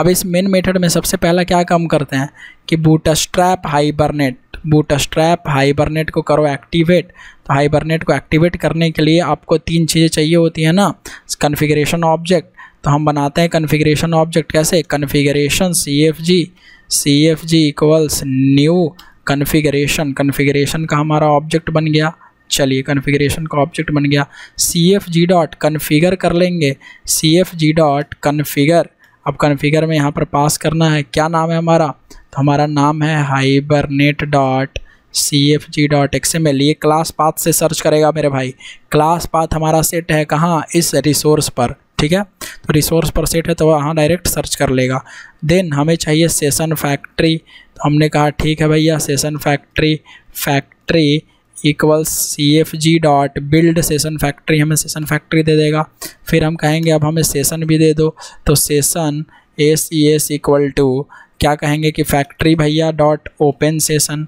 अब इस मेन मेथड में सबसे पहला क्या काम करते हैं? कि bootstrap Hibernate bootstrap Hibernate को करो एक्टिवेट तो हाइबरनेट को एक्टिवेट करने के लिए आपको तीन चीज़ें चाहिए होती हैं ना कन्फिग्रेशन ऑब्जेक्ट तो हम बनाते हैं कन्फिग्रेशन ऑब्जेक्ट कैसे? Configuration C F G C F G equals new configuration configuration का हमारा ऑब्जेक्ट बन गया। चलिए कन्फिग्रेशन का ऑब्जेक्ट बन गया। C F G dot configure कर लेंगे। C F G dot configure अब कन्फिगर में यहाँ पर पास करना है। क्या नाम है हमारा? तो हमारा नाम है Hibernate dot C F G dot X M L ये क्लास पाथ से सर्च करेगा मेरे भाई। क्लास पाथ हमारा सेट है कहाँ? इस रिसोर्स पर। ठीक है? तो रिसोर्स पर सेट है तो वहाँ डायरेक्ट सर्च कर लेगा। देन हमें चाहिए सेशन फैक्ट्री तो हमने कहा, ठीक है भैया session factory factory equals C F G dot build session factory हमें सेशन फैक्ट्री दे देगा। फिर हम कहेंगे, अब हमें सेशन भी दे दो। तो session S E S equal to क्या कहेंगे कि फैक्ट्री भैया dot open session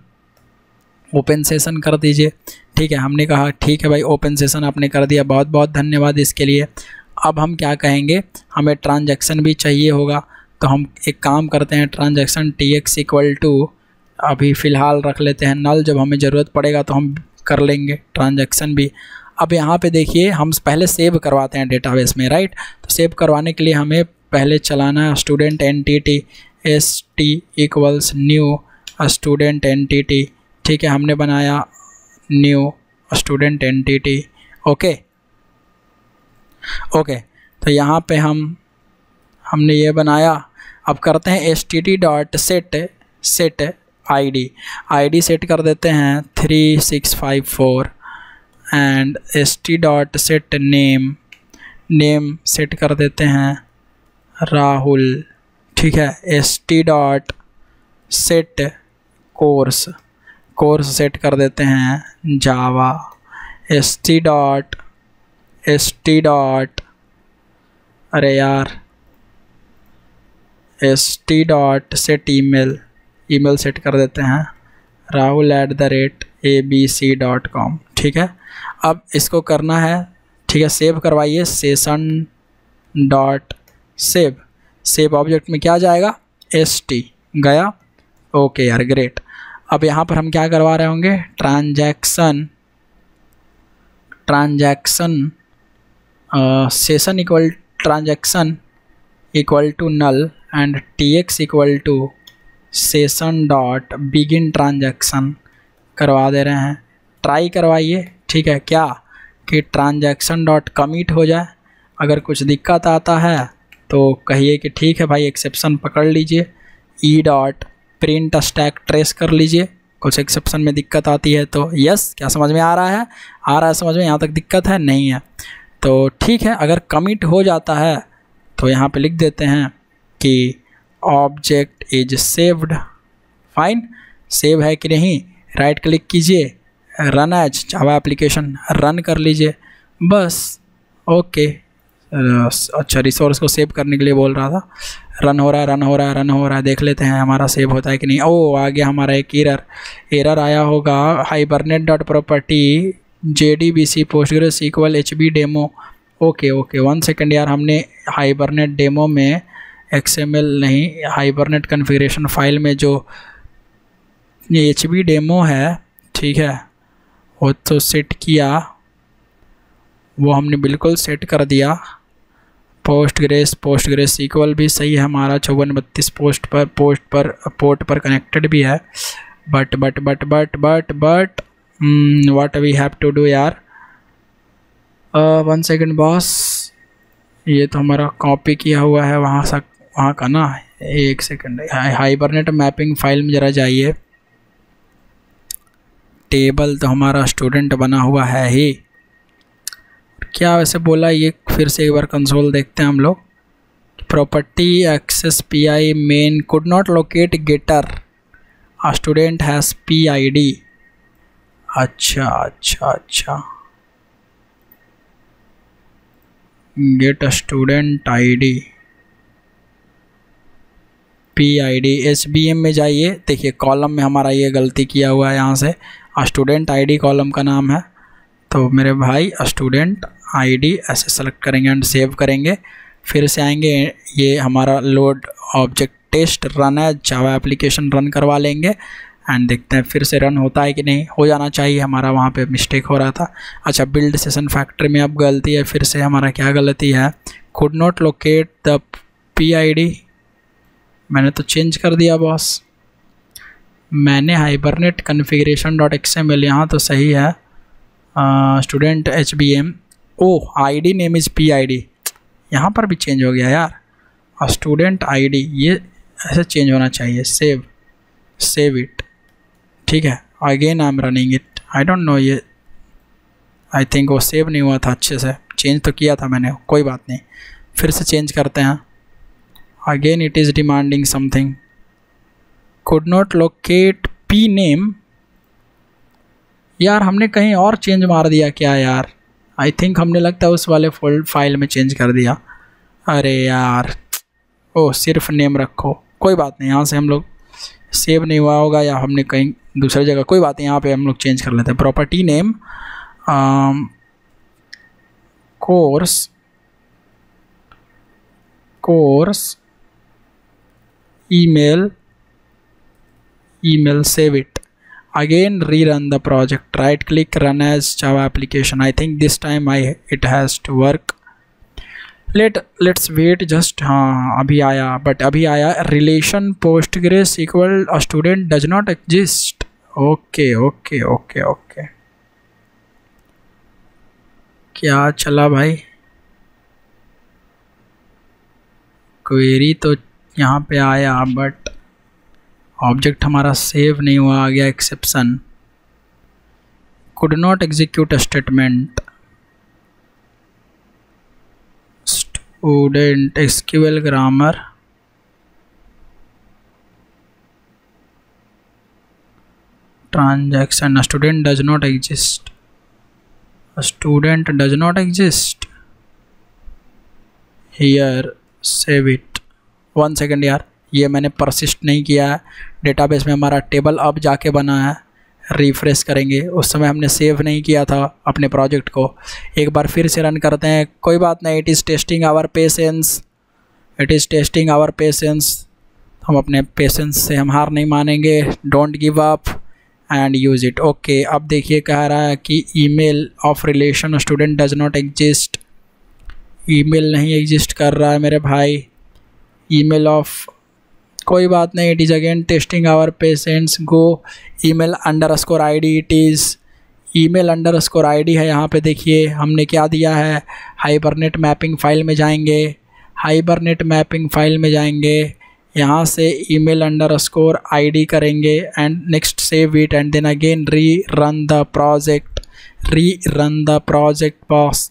open session कर दीजिए। ठीक है, हमने कहा, ठीक है भाई ओपन सेशन आपने कर दिया। बहुत बहुत धन्यवाद इसके लिए। अब हम क्या कहेंगे, हमें ट्रांजैक्शन भी चाहिए होगा। तो हम एक काम करते हैं transaction T X equal to अभी फ़िलहाल रख लेते हैं नल। जब हमें ज़रूरत पड़ेगा तो हम कर लेंगे ट्रांजैक्शन भी। अब यहाँ पे देखिए, हम पहले सेव करवाते हैं डेटाबेस में राइट तो सेव करवाने के लिए हमें पहले चलाना है student N T T S T equals new student N T T ठीक है, हमने बनाया new student N T T okay okay तो यहाँ पे हम, हमने ये बनाया। अब करते हैं S T T dot set set I D I D set कर देते हैं three six five four and S T dot set name name set कर देते हैं राहुल, ठीक है? S T dot set course course set कर देते हैं Java S T dot S T dot अरे यार S T dot set email email set कर देते हैं, Rahul at the rate A B C dot com ठीक है? अब इसको करना है, ठीक है सेव करवाइए session dot save save object में क्या जाएगा? एस टी गया? ओके यार ग्रेट अब यहाँ पर हम क्या करवा रहे होंगे? Transaction transaction session equal transaction equal to null and T X equal to session dot begin transaction करवा दे रहे हैं। ट्राई करवाइए, ठीक है? क्या? कि ट्रांजैक्शन डॉट कमिट हो जाए। अगर कुछ दिक्कत आता है तो कहिए कि ठीक है भाई एक्सेप्शन पकड़ लीजिए। E dot print stack trace कर लीजिए। कुछ एक्सेप्शन में दिक्कत आती है तो यस क्या समझ में आ रहा है? आ रहा है समझ में? यहाँ तक दिक्कत है? नहीं है। तो ठीक है, अगर कमिट हो जाता है तो यहाँ पे लिख देते हैं कि object is saved fine save है कि नहीं? राइट क्लिक कीजिए. Run as Java application run कर लीजिए. बस. ओके अच्छा रिसोर्स को सेव करने के लिए बोल रहा था. रन हो रहा है रन हो रहा है रन हो रहा है. देख लेते हैं हमारा सेव होता है कि नहीं. ओ आ गया हमारा एक एरर एरर आया होगा. Hibernate dot property J D B C Postgres equal H B demo okay okay one second यार, हमने हाइबरनेट डेमो में एल नहीं हाइबरनेट कन्फिग्रेशन फ़ाइल में जो एच बी डेमो है, ठीक है, वो तो सेट किया, वो हमने बिल्कुल सेट कर दिया। Postgres Postgres equal भी सही है, हमारा चौवन बत्तीस पोस्ट पर पोस्ट पर पोर्ट पर कनेक्टेड भी है। But but but but but but what we have to do यार? वन सेकंड बॉस ये तो हमारा कॉपी किया हुआ है, वहाँ सा वहाँ का ना? एक सेकंड हाइबरनेट मैपिंग फ़ाइल में ज़रा जाइए। टेबल तो हमारा स्टूडेंट बना हुआ है ही। क्या वैसे बोला ये? फिर से एक बार कंसोल देखते हैं हम लोग। Property access P I main could not locate getter a student has P I D अच्छा अच्छा अच्छा। Get student I D P I D S B M में जाइए। देखिए कॉलम में हमारा ये गलती किया हुआ है यहाँ से। स्टूडेंट आईडी कॉलम का नाम है। तो मेरे भाई स्टूडेंट आईडी ऐसे सेलेक्ट करेंगे एंड सेव करेंगे। फिर से आएँगे, ये हमारा लोड ऑब्जेक्ट टेस्ट रन है। जावा एप्लीकेशन रन करवा लेंगे एंड देखते हैं फिर से रन होता है कि नहीं। हो जाना चाहिए, हमारा वहाँ पे मिस्टेक हो रहा था। अच्छा बिल्ड सेशन फैक्ट्री में अब गलती है। फिर से हमारा क्या गलती है? Could not locate the P I D मैंने तो चेंज कर दिया बॉस मैंने Hibernate configuration dot X M L यहाँ तो सही है। Student H B M O I D name is P I D यहाँ पर भी चेंज हो गया यार। स्टूडेंट आई डी ये ऐसे चेंज होना चाहिए। सेव सेव इट ठीक है again I am running it I don't know ये। आई थिंक वो सेव नहीं हुआ था अच्छे से। चेंज तो किया था मैंने, कोई बात नहीं। फिर से चेंज करते हैं। Again it is demanding something could not locate P name यार, हमने कहीं और चेंज मार दिया क्या यार? आई थिंक हमने लगता है उस वाले फोल्ड फ़ाइल में चेंज कर दिया। अरे यार, ओ, सिर्फ़ नेम रखो। कोई बात नहीं, यहाँ से हम लोग सेव नहीं हुआ होगा या हमने कहीं दूसरी जगह, कोई बात नहीं, यहाँ पे हम लोग चेंज कर लेते हैं। Property name course course email email save it again rerun the project right click run as java application i think this time i it has to work let let's wait just हाँ अभी आया but अभी आया relation postgres equal a student does not exist okay okay okay okay क्या चला भाई query तो यहाँ पे आया बट ऑब्जेक्ट हमारा सेव नहीं हुआ, आ गया exception could not execute statement student SQL grammar transaction student does not exist student does not exist here save it one second यार, ये मैंने परसिस्ट नहीं किया है। डेटाबेस में हमारा टेबल अब जाके बना है। रिफ्रेश करेंगे। उस समय हमने सेव नहीं किया था अपने प्रोजेक्ट को। एक बार फिर से रन करते हैं। कोई बात नहीं it is testing our patience it is testing our patience हम अपने पेशेंस से हम हार नहीं मानेंगे। Don't give up and use it okay अब देखिए कह रहा है कि email of relation student does not exist email नहीं एग्जिस्ट कर रहा है मेरे भाई। ईमेल ऑफ़ कोई बात नहीं it is again testing our patience go email underscore I D it is email underscore I D है यहाँ पे देखिए, हमने क्या दिया है हाइबरनेट मैपिंग फ़ाइल में जाएँगे हाइबरनेट मैपिंग फ़ाइल में जाएँगे, यहाँ से email under score I D करेंगे and next save it and then again rerun the project rerun the project boss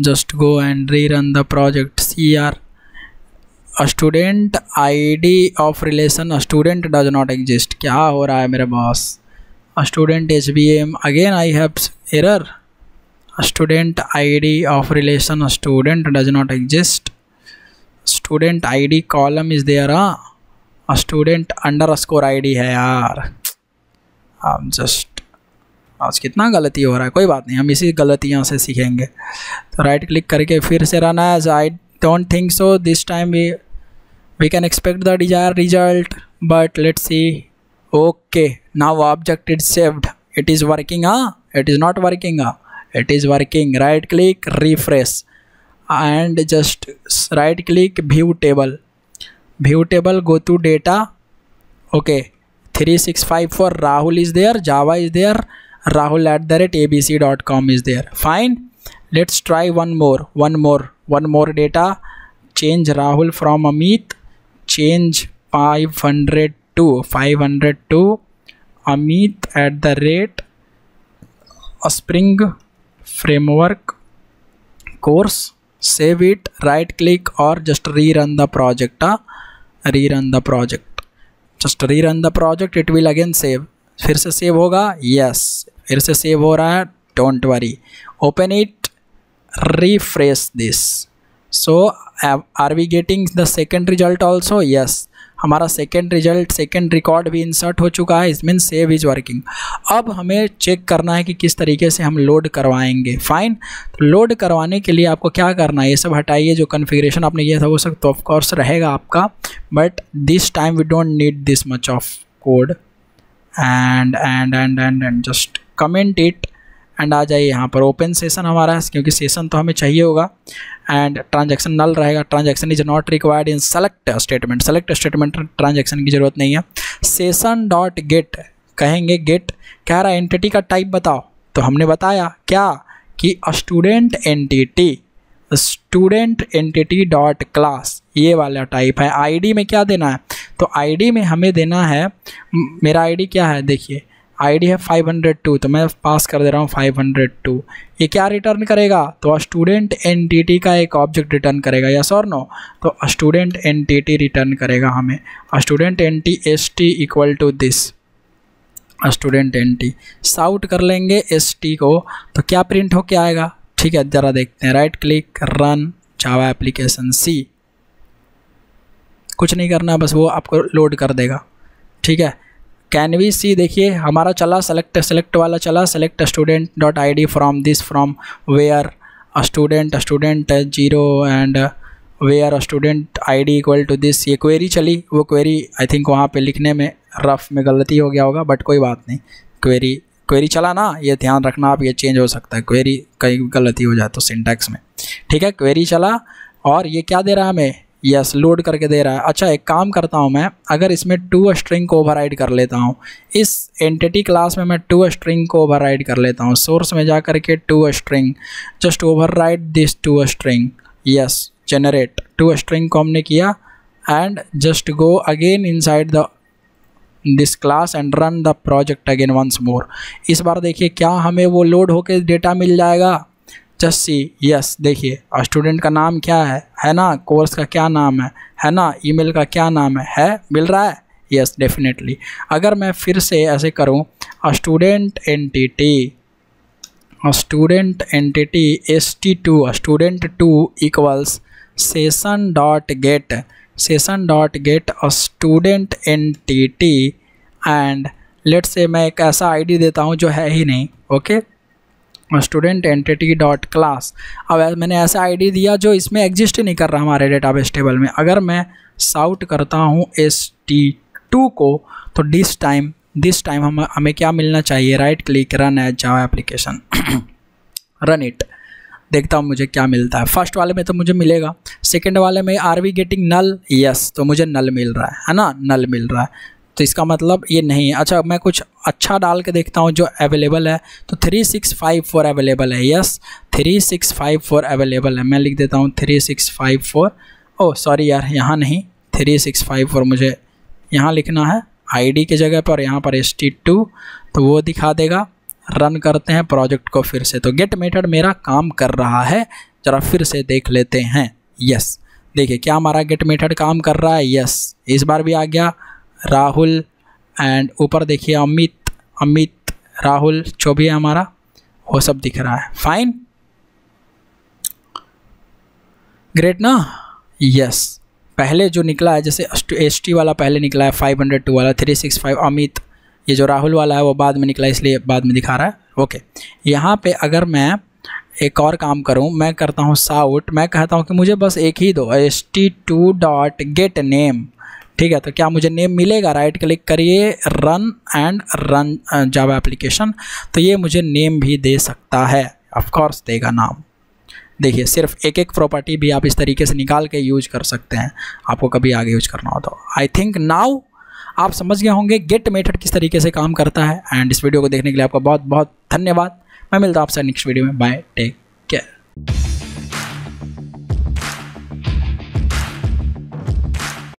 just go and rerun the project see cr student ID of relation student does not exist क्या हो रहा है मेरे boss student H B M again I have error student ID of relation student does not exist student ID column is there uh student under score I है यार. आप just आज कितना गलती हो रहा है? कोई बात नहीं, हम इसी गलतियों से सीखेंगे. तो राइट क्लिक करके फिर से run as I don't think so this time we we can expect the desired result but let's see. Okay now object is saved. It is working huh? it is not working huh? it is working. Right click refresh. And just right click view table. View table go to data. Okay 365 for rahul is there java is there rahul at the rate abc.com is there. Fine let's try one more one more one more data. Change rahul from amit change 500 to 500 to Amit at the rate a spring framework course save it right click or just rerun the project uh, rerun the project just rerun the project it will again save फिर से save होगा yes फिर से save हो रहा है don't worry open it refresh this so are we getting the second result also yes हमारा second result second record भी इंसर्ट हो चुका है इस मीन सेव इज़ वर्किंग अब हमें चेक करना है कि किस तरीके से हम लोड करवाएँगे. फाइन तो लोड करवाने के लिए आपको क्या करना है? ये सब हटाइए जो कन्फिग्रेशन आपने किया था, वो सब तो ऑफकोर्स रहेगा आपका. But this time we don't need this much of code and and and and and just comment it and आ जाइए यहाँ पर. ओपन सेशन हमारा क्योंकि सेशन तो हमें चाहिए होगा. एंड ट्रांजेक्शन नल रहेगा। Transaction is not required in select statement select statement transaction की ज़रूरत नहीं है। सेशन डॉट गेट कहेंगे गेट कह रहा है एंटिटी का टाइप बताओ। तो हमने बताया क्या? कि student entity student entity dot class ये वाला टाइप है। आईडी में क्या देना है? तो आईडी में हमें देना है, मेरा आईडी क्या है? देखिए आईडी है 502 तो मैं पास कर दे रहा हूँ 502 ये क्या रिटर्न करेगा? तो स्टूडेंट एनटीटी का एक ऑब्जेक्ट रिटर्न करेगा या और नो तो स्टूडेंट एनटीटी रिटर्न करेगा हमें। Student N T S T equal to this student N T sout कर लेंगे एस टी को तो क्या प्रिंट हो क्या आएगा? ठीक है, ज़रा देखते हैं। Right click run Java application see कुछ नहीं करना, बस वो आपको लोड कर देगा। ठीक है? कैन वी सी देखिए, हमारा चला सेलेक्ट सेलेक्ट वाला चला select student dot I D from this from where student student zero and where student I D equal to this ये क्वेरी चली, वो क्वेरी आई थिंक वहाँ पे लिखने में रफ में गलती हो गया होगा बट कोई बात नहीं। क्वेरी क्वेरी चला ना, ये ध्यान रखना आप ये चेंज हो सकता है। क्वेरी कहीं गलती हो जाए तो सिंटैक्स में। ठीक है क्वेरी चला, और ये क्या दे रहा है हमें? यस लोड करके दे रहा है। अच्छा एक काम करता हूँ मैं। अगर इसमें टू स्ट्रिंग को ओवर कर लेता हूँ, इस एंटिटी क्लास में मैं टू स्ट्रिंग को ओवर कर लेता हूँ। सोर्स में जा कर के to string just over this to string yes generate to string को हमने किया and just go again inside the this class and run the project again once more इस बार देखिए, क्या हमें वो लोड होके डेटा मिल जाएगा? जस्ट सी यस देखिए स्टूडेंट का नाम क्या है? है ना? कोर्स का क्या नाम है? है ना? ईमेल का क्या नाम है? है? मिल रहा है? यस डेफिनेटली अगर मैं फिर से ऐसे करूँ student entity student entity S T two student two equals session dot get session dot get student entity and let से मैं एक ऐसा आईडी देता हूँ जो है ही नहीं okay okay? Student entity dot class अब मैंने ऐसा आईडी दिया जो इसमें एग्जिस्ट नहीं कर रहा हमारे डेटाबेस टेबल में। अगर मैं साउट करता हूँ एस टी टू को तो डिस टाइम दिस टाइम हम हमें क्या मिलना चाहिए? Right click run as Java application run it देखता हूँ मुझे क्या मिलता है। फ़र्स्ट वाले में तो मुझे मिलेगा। सेकंड वाले में are we getting null yes तो मुझे नल मिल रहा है। है ना? नल मिल रहा है। तो इसका मतलब ये नहीं है। अच्छा मैं कुछ अच्छा डाल के देखता हूँ जो अवेलेबल है। तो three six five four available है। Yes three six five four available है। मैं लिख देता हूँ three six five four oh sorry यार, यहाँ नहीं। थ्री सिक्स फाइव फोर मुझे यहाँ लिखना है। आईडी के जगह पर, यहाँ पर एस टी टू तो वो दिखा देगा। रन करते हैं प्रोजेक्ट को फिर से। तो गेट मेथड मेरा काम कर रहा है। ज़रा फिर से देख लेते हैं। यस देखिए, क्या हमारा गेट मेथड काम कर रहा है? यस इस बार भी आ गया। राहुल एंड ऊपर देखिए अमित अमित, राहुल, जो भी है हमारा, वो सब दिख रहा है। फाइन ग्रेट ना? यस पहले जो निकला है, जैसे एस टी वाला पहले निकला है फाइव हंड्रेड टू वाला थ्री सिक्स फाइव अमित, ये जो राहुल वाला है, वो बाद में निकला इसलिए बाद में दिखा रहा है। ओके यहाँ पे अगर मैं एक और काम करूँ, मैं करता हूँ साउट मैं कहता हूँ कि मुझे बस एक ही दो S T two dot get name ठीक है तो क्या मुझे नेम मिलेगा? राइट क्लिक करिए run and run Java application तो ये मुझे नेम भी दे सकता है। ऑफकोर्स देगा नाम। देखिए, सिर्फ़ एक एक प्रॉपर्टी भी आप इस तरीके से निकाल के यूज़ कर सकते हैं। आपको कभी आगे यूज़ करना हो तो। आई थिंक नाउ आप समझ गए होंगे गेट मेथड किस तरीके से काम करता है। एंड इस वीडियो को देखने के लिए आपका बहुत बहुत धन्यवाद। मैं मिलता हूँ आपसे नेक्स्ट वीडियो में। Bye take care